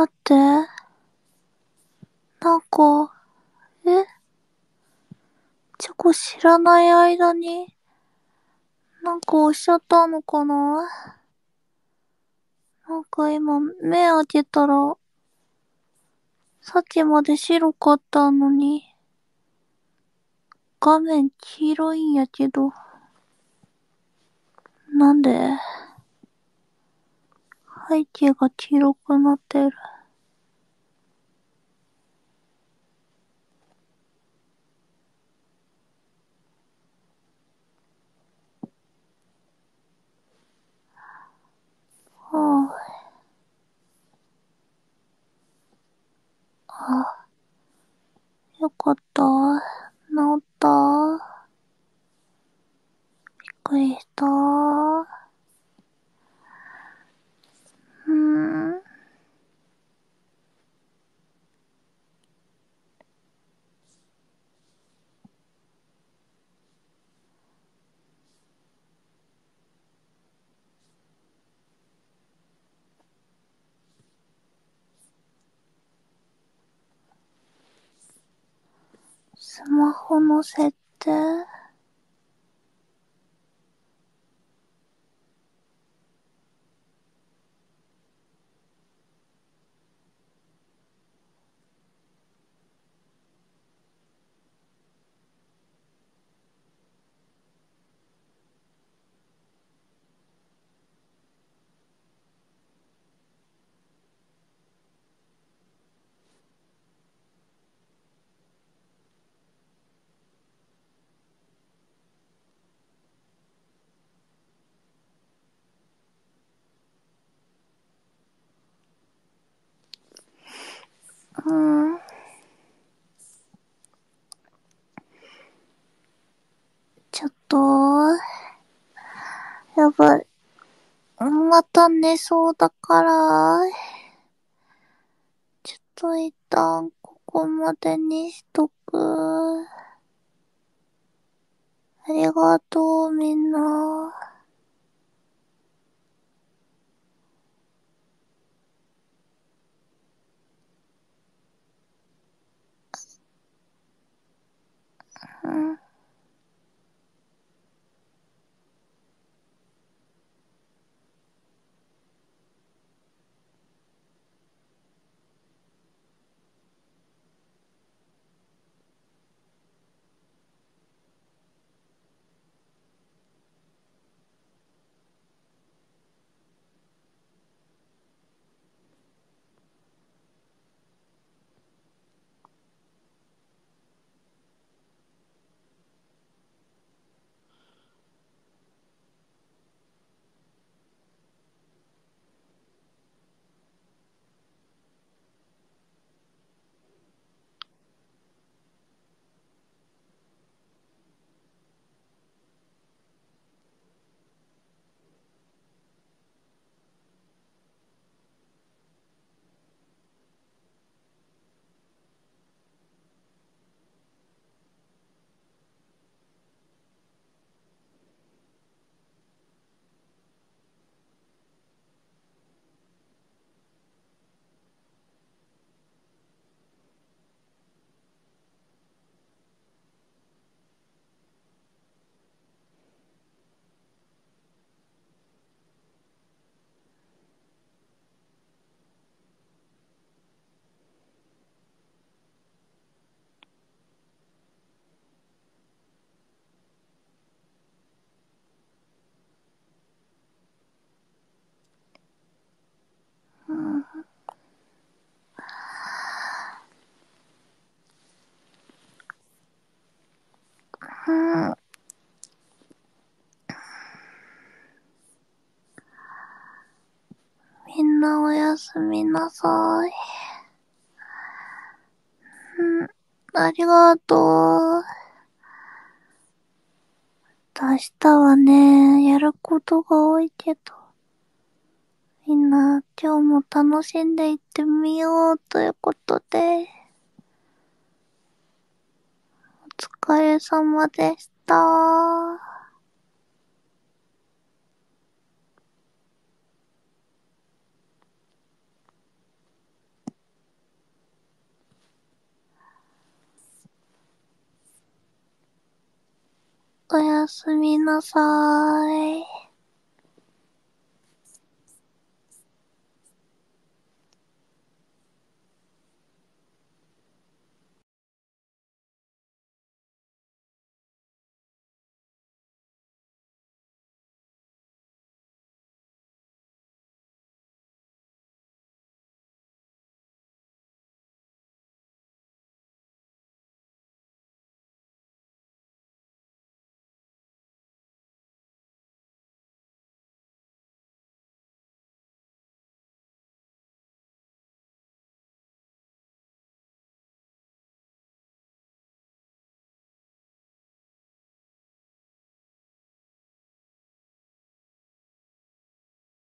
待って。なんか、え？チョコ知らない間に、なんか押しちゃったのかな？なんか今、目開けたら、さっきまで白かったのに、画面黄色いんやけど。なんで？背景が黄色くなってるはあ。あ、よかった。治った。びっくりした。うん。スマホの設定？ばい。また寝そうだから、ちょっと一旦ここまでにしとく。ありがとう、みんな。うんすみなさい。うん、ありがとう。明日はね、やることが多いけど、みんな今日も楽しんでいってみようということで、お疲れ様でした。おやすみなさーい。